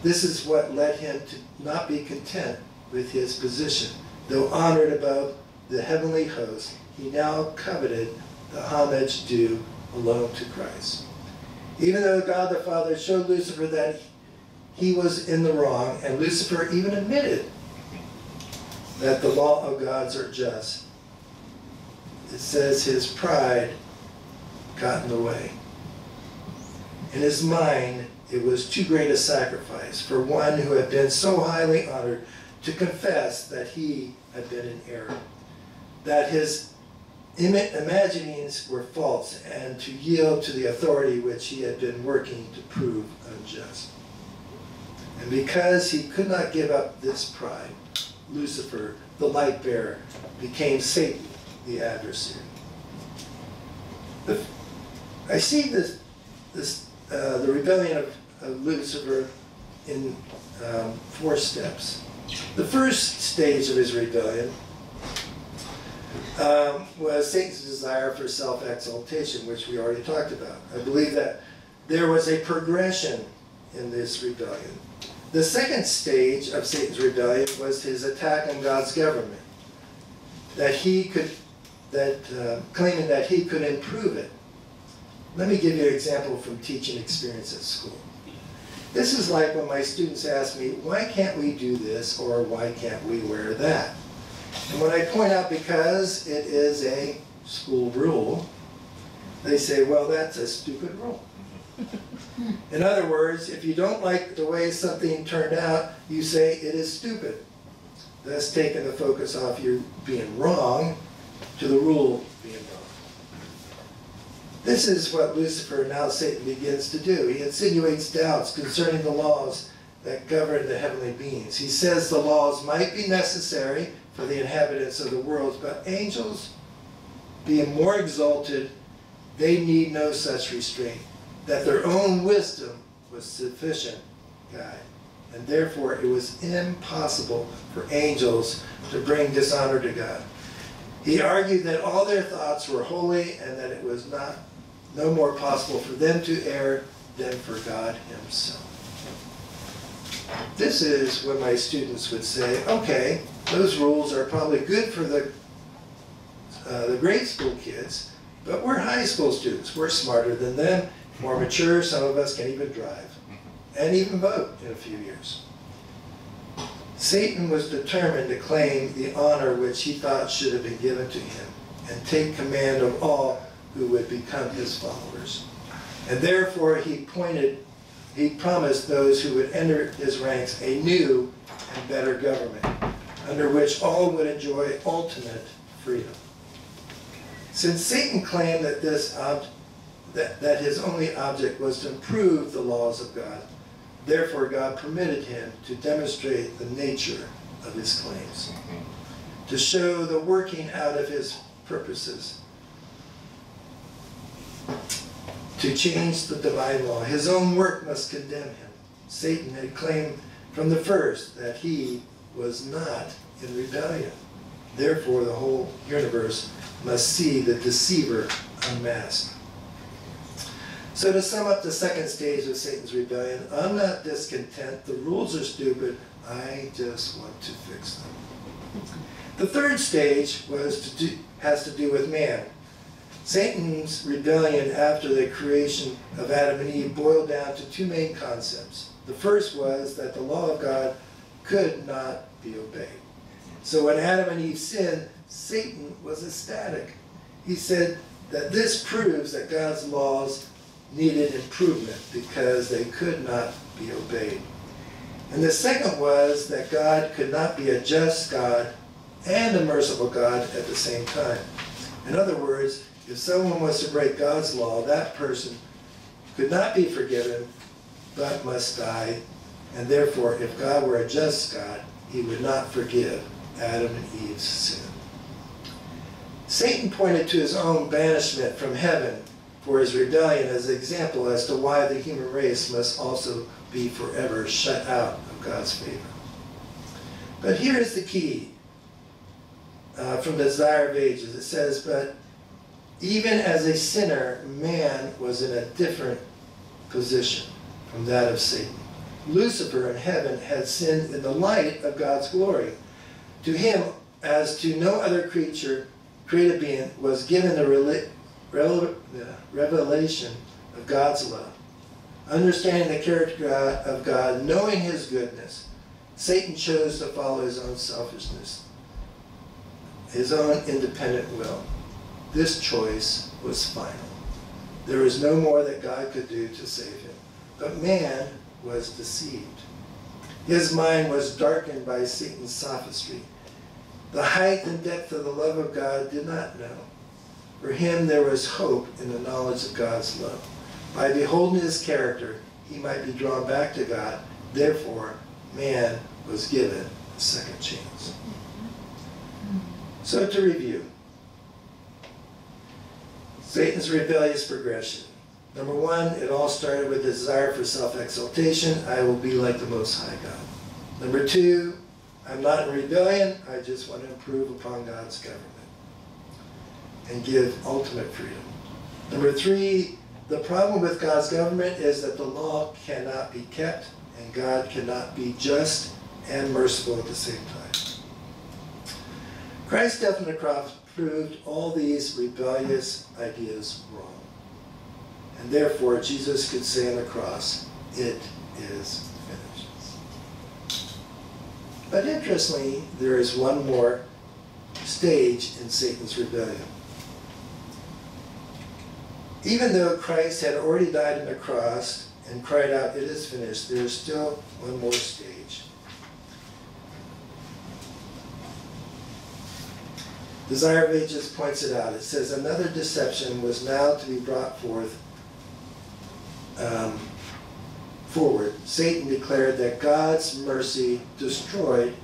This is what led him to not be content with his position. Though honored above the heavenly host, he now coveted the homage due alone to Christ. Even though God the Father showed Lucifer that he was in the wrong, and Lucifer even admitted that the law of gods are just, it says his pride got in the way. In his mind, it was too great a sacrifice for one who had been so highly honored to confess that he had been in error, that his imaginings were false, and to yield to the authority which he had been working to prove unjust. And because he could not give up this pride, Lucifer, the light bearer, became Satan, the adversary. I see this, this, uh, the rebellion of, of Lucifer in um, four steps. The first stage of his rebellion um, was Satan's desire for self-exaltation, which we already talked about. I believe that there was a progression in this rebellion. The second stage of Satan's rebellion was his attack on God's government, that he could, that uh, claiming that he could improve it. Let me give you an example from teaching experience at school. This is like when my students ask me, why can't we do this or why can't we wear that? And when I point out because it is a school rule, they say, well, that's a stupid rule. In other words, if you don't like the way something turned out, you say it is stupid. Thus taking the focus off you being wrong to the rule being wrong. This is what Lucifer, now Satan, begins to do. He insinuates doubts concerning the laws that govern the heavenly beings. He says the laws might be necessary for the inhabitants of the world, but angels, being more exalted, they need no such restraint, that their own wisdom was sufficient guide. And therefore it was impossible for angels to bring dishonor to God. He argued that all their thoughts were holy and that it was not no more possible for them to err than for God himself. This is when my students would say, okay, those rules are probably good for the, uh, the grade school kids, but we're high school students. We're smarter than them, more mature. Some of us can even drive and even vote in a few years. Satan was determined to claim the honor which he thought should have been given to him and take command of all who would become his followers. And therefore he pointed, he promised those who would enter his ranks a new and better government, under which all would enjoy ultimate freedom. Since Satan claimed that this that, that his only object was to improve the laws of God, therefore God permitted him to demonstrate the nature of his claims, to show the working out of his purposes to change the divine law. His own work must condemn him. Satan had claimed from the first that he was not in rebellion. Therefore, the whole universe must see the deceiver unmasked. So to sum up the second stage of Satan's rebellion, I'm not discontent. The rules are stupid. I just want to fix them. The third stage was to do, has to do with man. Satan's rebellion after the creation of Adam and Eve boiled down to two main concepts. The first was that the law of God could not be obeyed. So when Adam and Eve sinned, Satan was ecstatic. He said that this proves that God's laws needed improvement because they could not be obeyed. And the second was that God could not be a just God and a merciful God at the same time. In other words, if someone was to break God's law, that person could not be forgiven, but must die. And therefore, if God were a just God, he would not forgive Adam and Eve's sin. Satan pointed to his own banishment from heaven for his rebellion as an example as to why the human race must also be forever shut out of God's favor. But here is the key uh, from the Desire of Ages. It says, But even as a sinner, man was in a different position from that of Satan. Lucifer in heaven had sinned in the light of God's glory. To him, as to no other creature created being, was given the the revelation of God's love. Understanding the character of God, knowing his goodness, Satan chose to follow his own selfishness, his own independent will. This choice was final. There was no more that God could do to save him. But man was deceived. His mind was darkened by Satan's sophistry. The height and depth of the love of God did not know. For him there was hope in the knowledge of God's love. By beholding his character, he might be drawn back to God. Therefore, man was given a second chance. So to review, Satan's rebellious progression. Number one, it all started with the desire for self-exaltation. I will be like the Most High God. Number two, I'm not in rebellion. I just want to improve upon God's government and give ultimate freedom. Number three, the problem with God's government is that the law cannot be kept and God cannot be just and merciful at the same time. Christ's death on the cross proved all these rebellious ideas wrong. And therefore, Jesus could say on the cross, It is finished. But interestingly, there is one more stage in Satan's rebellion. Even though Christ had already died on the cross and cried out, It is finished, there is still one more stage. Desire of Ages points it out. It says, Another deception was now to be brought forth um, forward. Satan declared that God's mercy destroyed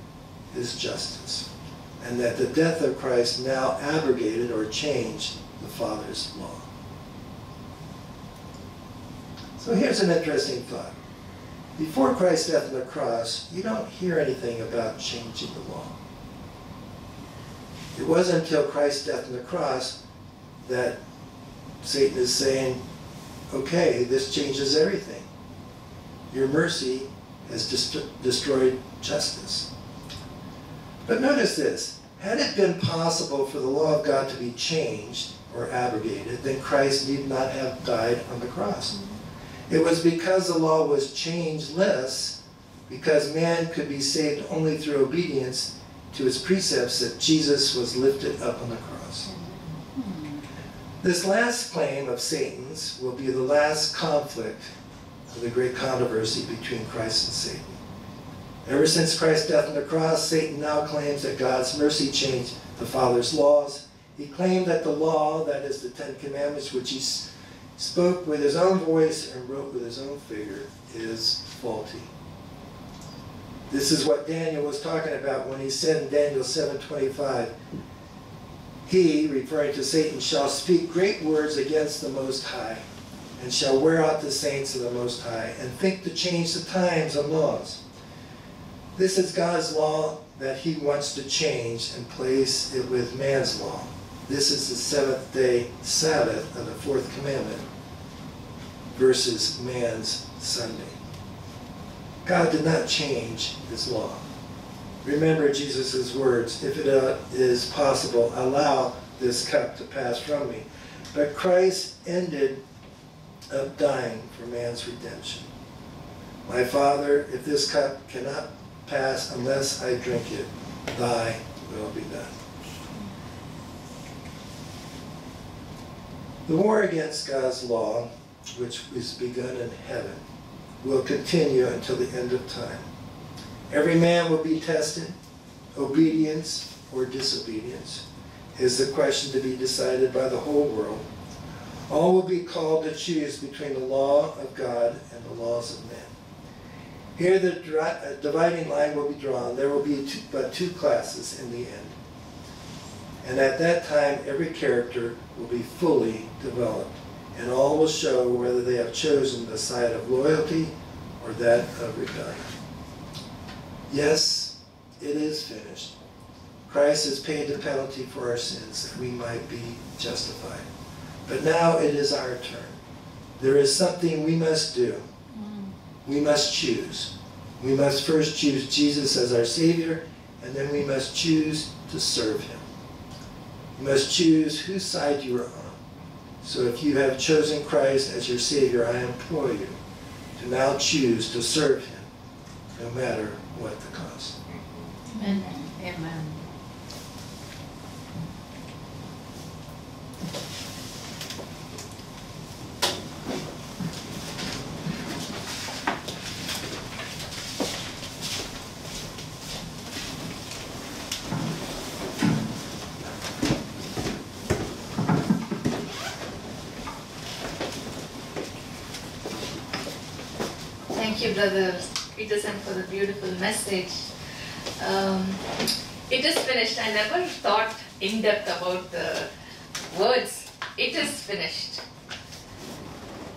his justice, and that the death of Christ now abrogated or changed the Father's law. So here's an interesting thought. Before Christ's death on the cross, you don't hear anything about changing the law. It wasn't until Christ's death on the cross that Satan is saying, okay, this changes everything. Your mercy has dest- destroyed justice. But notice this had it been possible for the law of God to be changed or abrogated, then Christ need not have died on the cross. Mm-hmm. It was because the law was changeless, because man could be saved only through obedience to its precepts, that Jesus was lifted up on the cross. This last claim of Satan's will be the last conflict of the great controversy between Christ and Satan. Ever since Christ's death on the cross, Satan now claims that God's mercy changed the Father's laws. He claimed that the law, that is the Ten Commandments, which he spoke with his own voice and wrote with his own finger, is faulty. This is what Daniel was talking about when he said in Daniel 7:25, he, referring to Satan, shall speak great words against the Most High, and shall wear out the saints of the Most High, and think to change the times and laws. This is God's law that he wants to change and place it with man's law. This is the seventh day Sabbath of the fourth commandment versus man's Sunday. God did not change his law. Remember Jesus' words, if it uh, is possible, allow this cup to pass from me. But Christ ended up dying for man's redemption. My Father, if this cup cannot pass unless I drink it, thy will be done. The war against God's law, which is begun in heaven, will continue until the end of time. Every man will be tested. Obedience or disobedience is the question to be decided by the whole world. All will be called to choose between the law of God and the laws of man. Here the uh, dividing line will be drawn. There will be two, but two classes in the end. And at that time, every character will be fully developed, and all will show whether they have chosen the side of loyalty or that of rebellion. Yes, it is finished. Christ has paid the penalty for our sins that we might be justified. But now it is our turn. There is something we must do. We must choose. We must first choose Jesus as our Savior, and then we must choose to serve Him. You must choose whose side you are on. So if you have chosen Christ as your Savior, I implore you to now choose to serve Him, no matter what the cost. Amen. Amen. Thank you, Brother Peterson, for the beautiful message. Um, it is finished. I never thought in depth about the words. It is finished.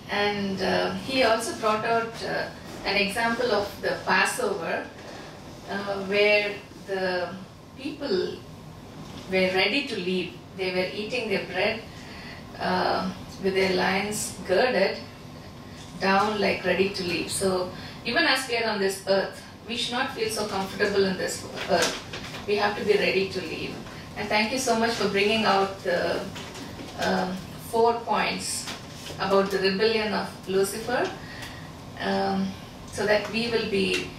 And uh, he also brought out uh, an example of the Passover uh, where the people were ready to leave. They were eating their bread uh, with their loins girded down like ready to leave. So even as we are on this earth, we should not feel so comfortable in this earth. We have to be ready to leave. And thank you so much for bringing out the um, four points about the rebellion of Lucifer, um, so that we will be,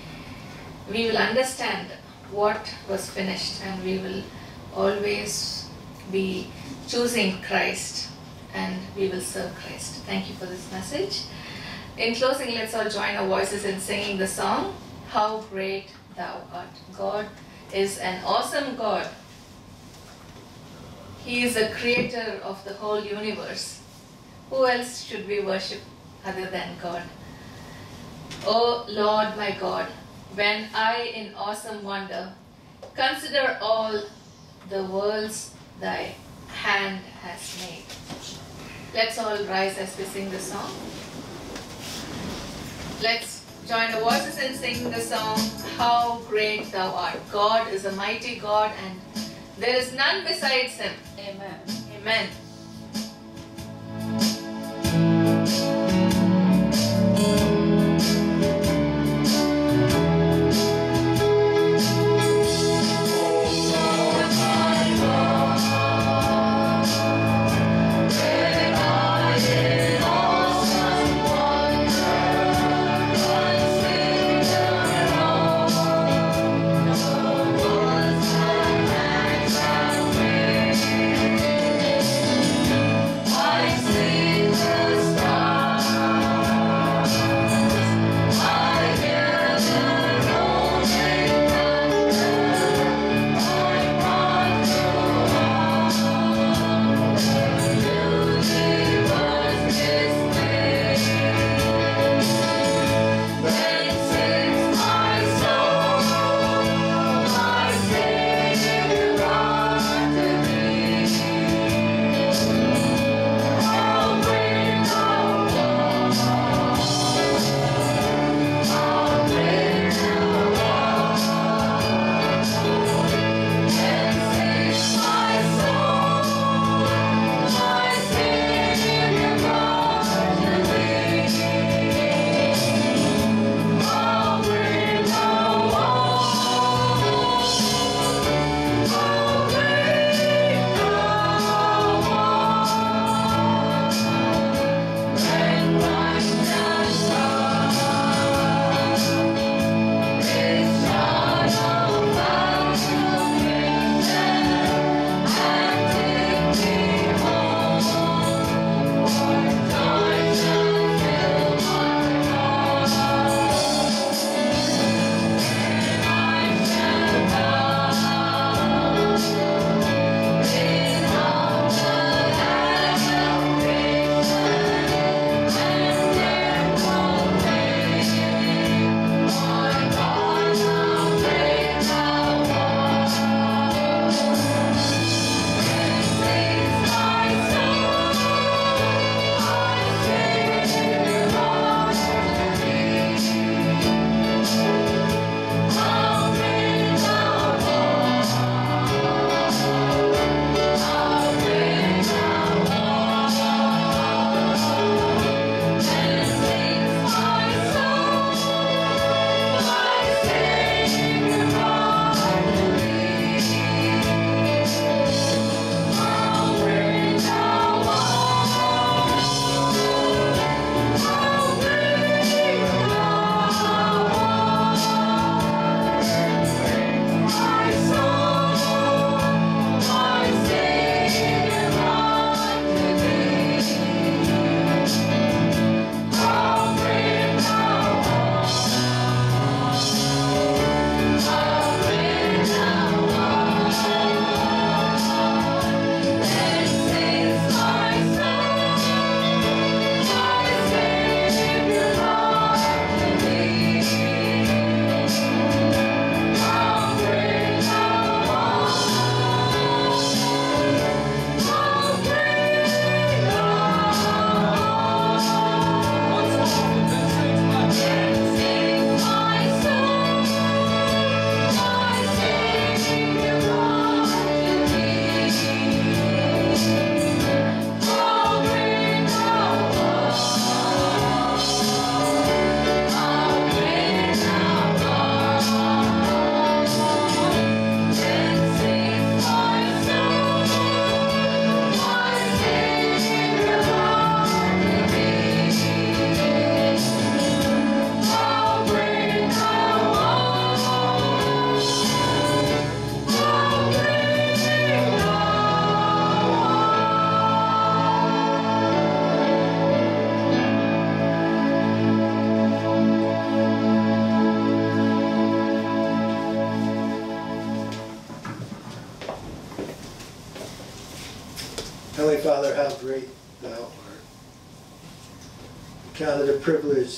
we will understand what was finished, and we will always be choosing Christ, and we will serve Christ. Thank you for this message. In closing, let's all join our voices in singing the song, How Great Thou Art. God is an awesome God. He is the creator of the whole universe. Who else should we worship other than God? O Lord my God, when I in awesome wonder consider all the worlds thy hand has made. Let's all rise as we sing the song. Let's join the voices and sing the song, How Great Thou Art. God is a mighty God and there is none besides Him. Amen. Amen.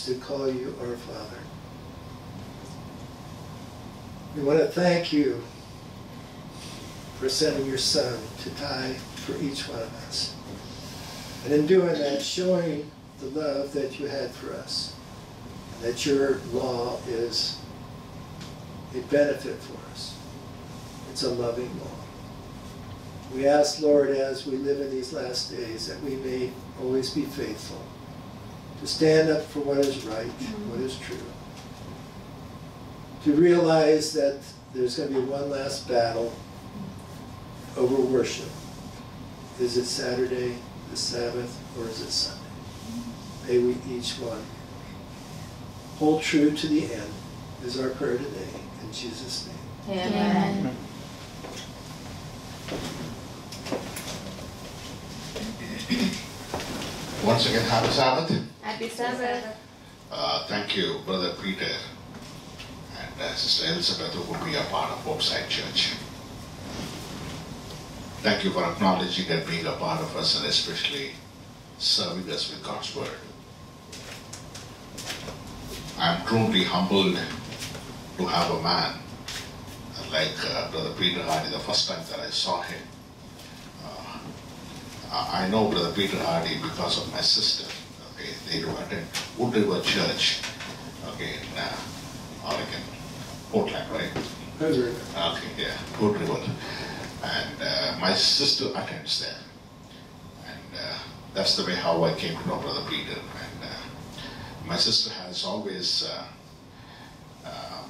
To call you our Father. We want to thank you for sending your Son to die for each one of us. And in doing that, showing the love that you had for us, that your law is a benefit for us. It's a loving law. We ask, Lord, as we live in these last days, that we may always be faithful to stand up for what is right, what is true, to realize that there's going to be one last battle over worship. Is it Saturday, the Sabbath, or is it Sunday? May we each one hold true to the end, is our prayer today. In Jesus' name. Amen. Once again, happy Sabbath. Happy Sabbath. Uh, thank you, Brother Peter and uh, Sister Elizabeth, who would be a part of HopeSide Church. Thank you for acknowledging and being a part of us and especially serving us with God's Word. I am truly humbled to have a man like uh, Brother Peter Hardy the first time that I saw him. Uh, I I know Brother Peter Hardy because of my sister. Okay, they do attend Hood River Church. Okay, in uh, Oregon, Portland, right? President. Okay, yeah, Hood River. And uh, my sister attends there. And uh, that's the way how I came to know Brother Peter. And uh, my sister has always, uh, uh,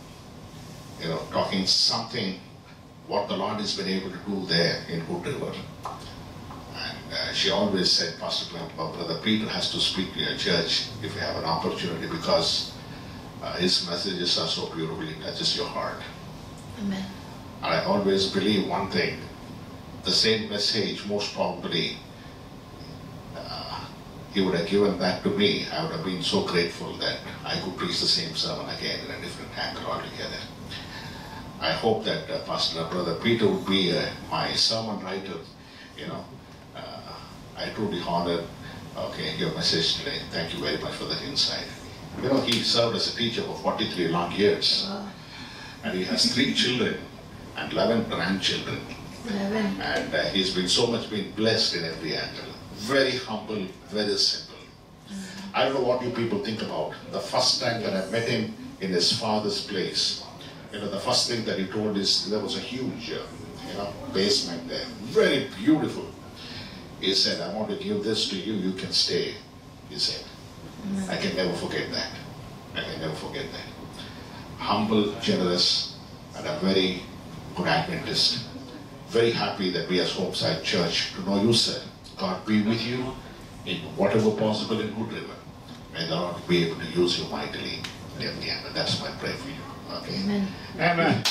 you know, talking something what the Lord has been able to do there in Hood River. She always said, Pastor Brother Peter has to speak to your church if you have an opportunity because uh, his messages are so beautiful, it touches your heart. Amen. And I always believe one thing the same message, most probably, uh, he would have given that to me. I would have been so grateful that I could preach the same sermon again in a different angle altogether. I hope that uh, Pastor Brother Peter would be uh, my sermon writer. You know, I truly honored okay, your message today. Thank you very much for that insight. You know, he served as a teacher for 43 long years Wow. and he has three children and 11 grandchildren. Eleven. And uh, he's been so much been blessed in every angle. Very humble, very simple. I don't know what you people think about. The first time that I met him in his father's place, you know, the first thing that he told is there was a huge, uh, you know, basement there, very beautiful. He said, I want to give this to you, you can stay, he said. Mm-hmm. I can never forget that. I can never forget that. Humble, generous, and a very good Adventist. Very happy that we as HopeSide Church to know you, sir. God be with you in whatever possible in Hood River. May the Lord be able to use you mightily in every angle. That's my prayer for you. Okay. Amen. Amen.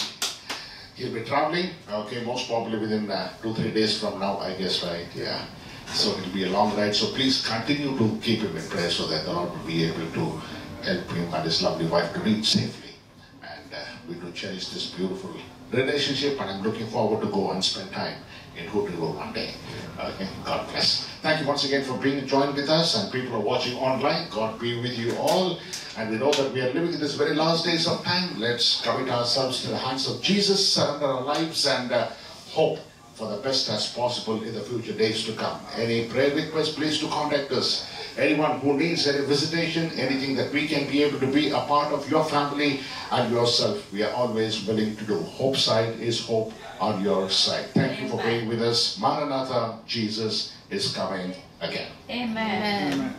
He'll be traveling, okay, most probably within uh, two, three days from now, I guess, right? Yeah. So it'll be a long ride. So please continue to keep him in prayer so that the Lord will be able to help him and his lovely wife to reach safely. And uh, we do cherish this beautiful relationship, and I'm looking forward to go and spend time in Hood River one day. Okay, God bless. Thank you once again for being joined with us, and people are watching online. God be with you all. And we know that we are living in this very last days of time. Let's commit ourselves to the hands of Jesus, surrender our lives, and uh, hope for the best as possible in the future days to come. Any prayer request, please to contact us. Anyone who needs any visitation, anything that we can be able to be a part of your family and yourself, we are always willing to do. Hope side is hope on your side. Thank you for being with us. Maranatha, Jesus is coming again. Amen.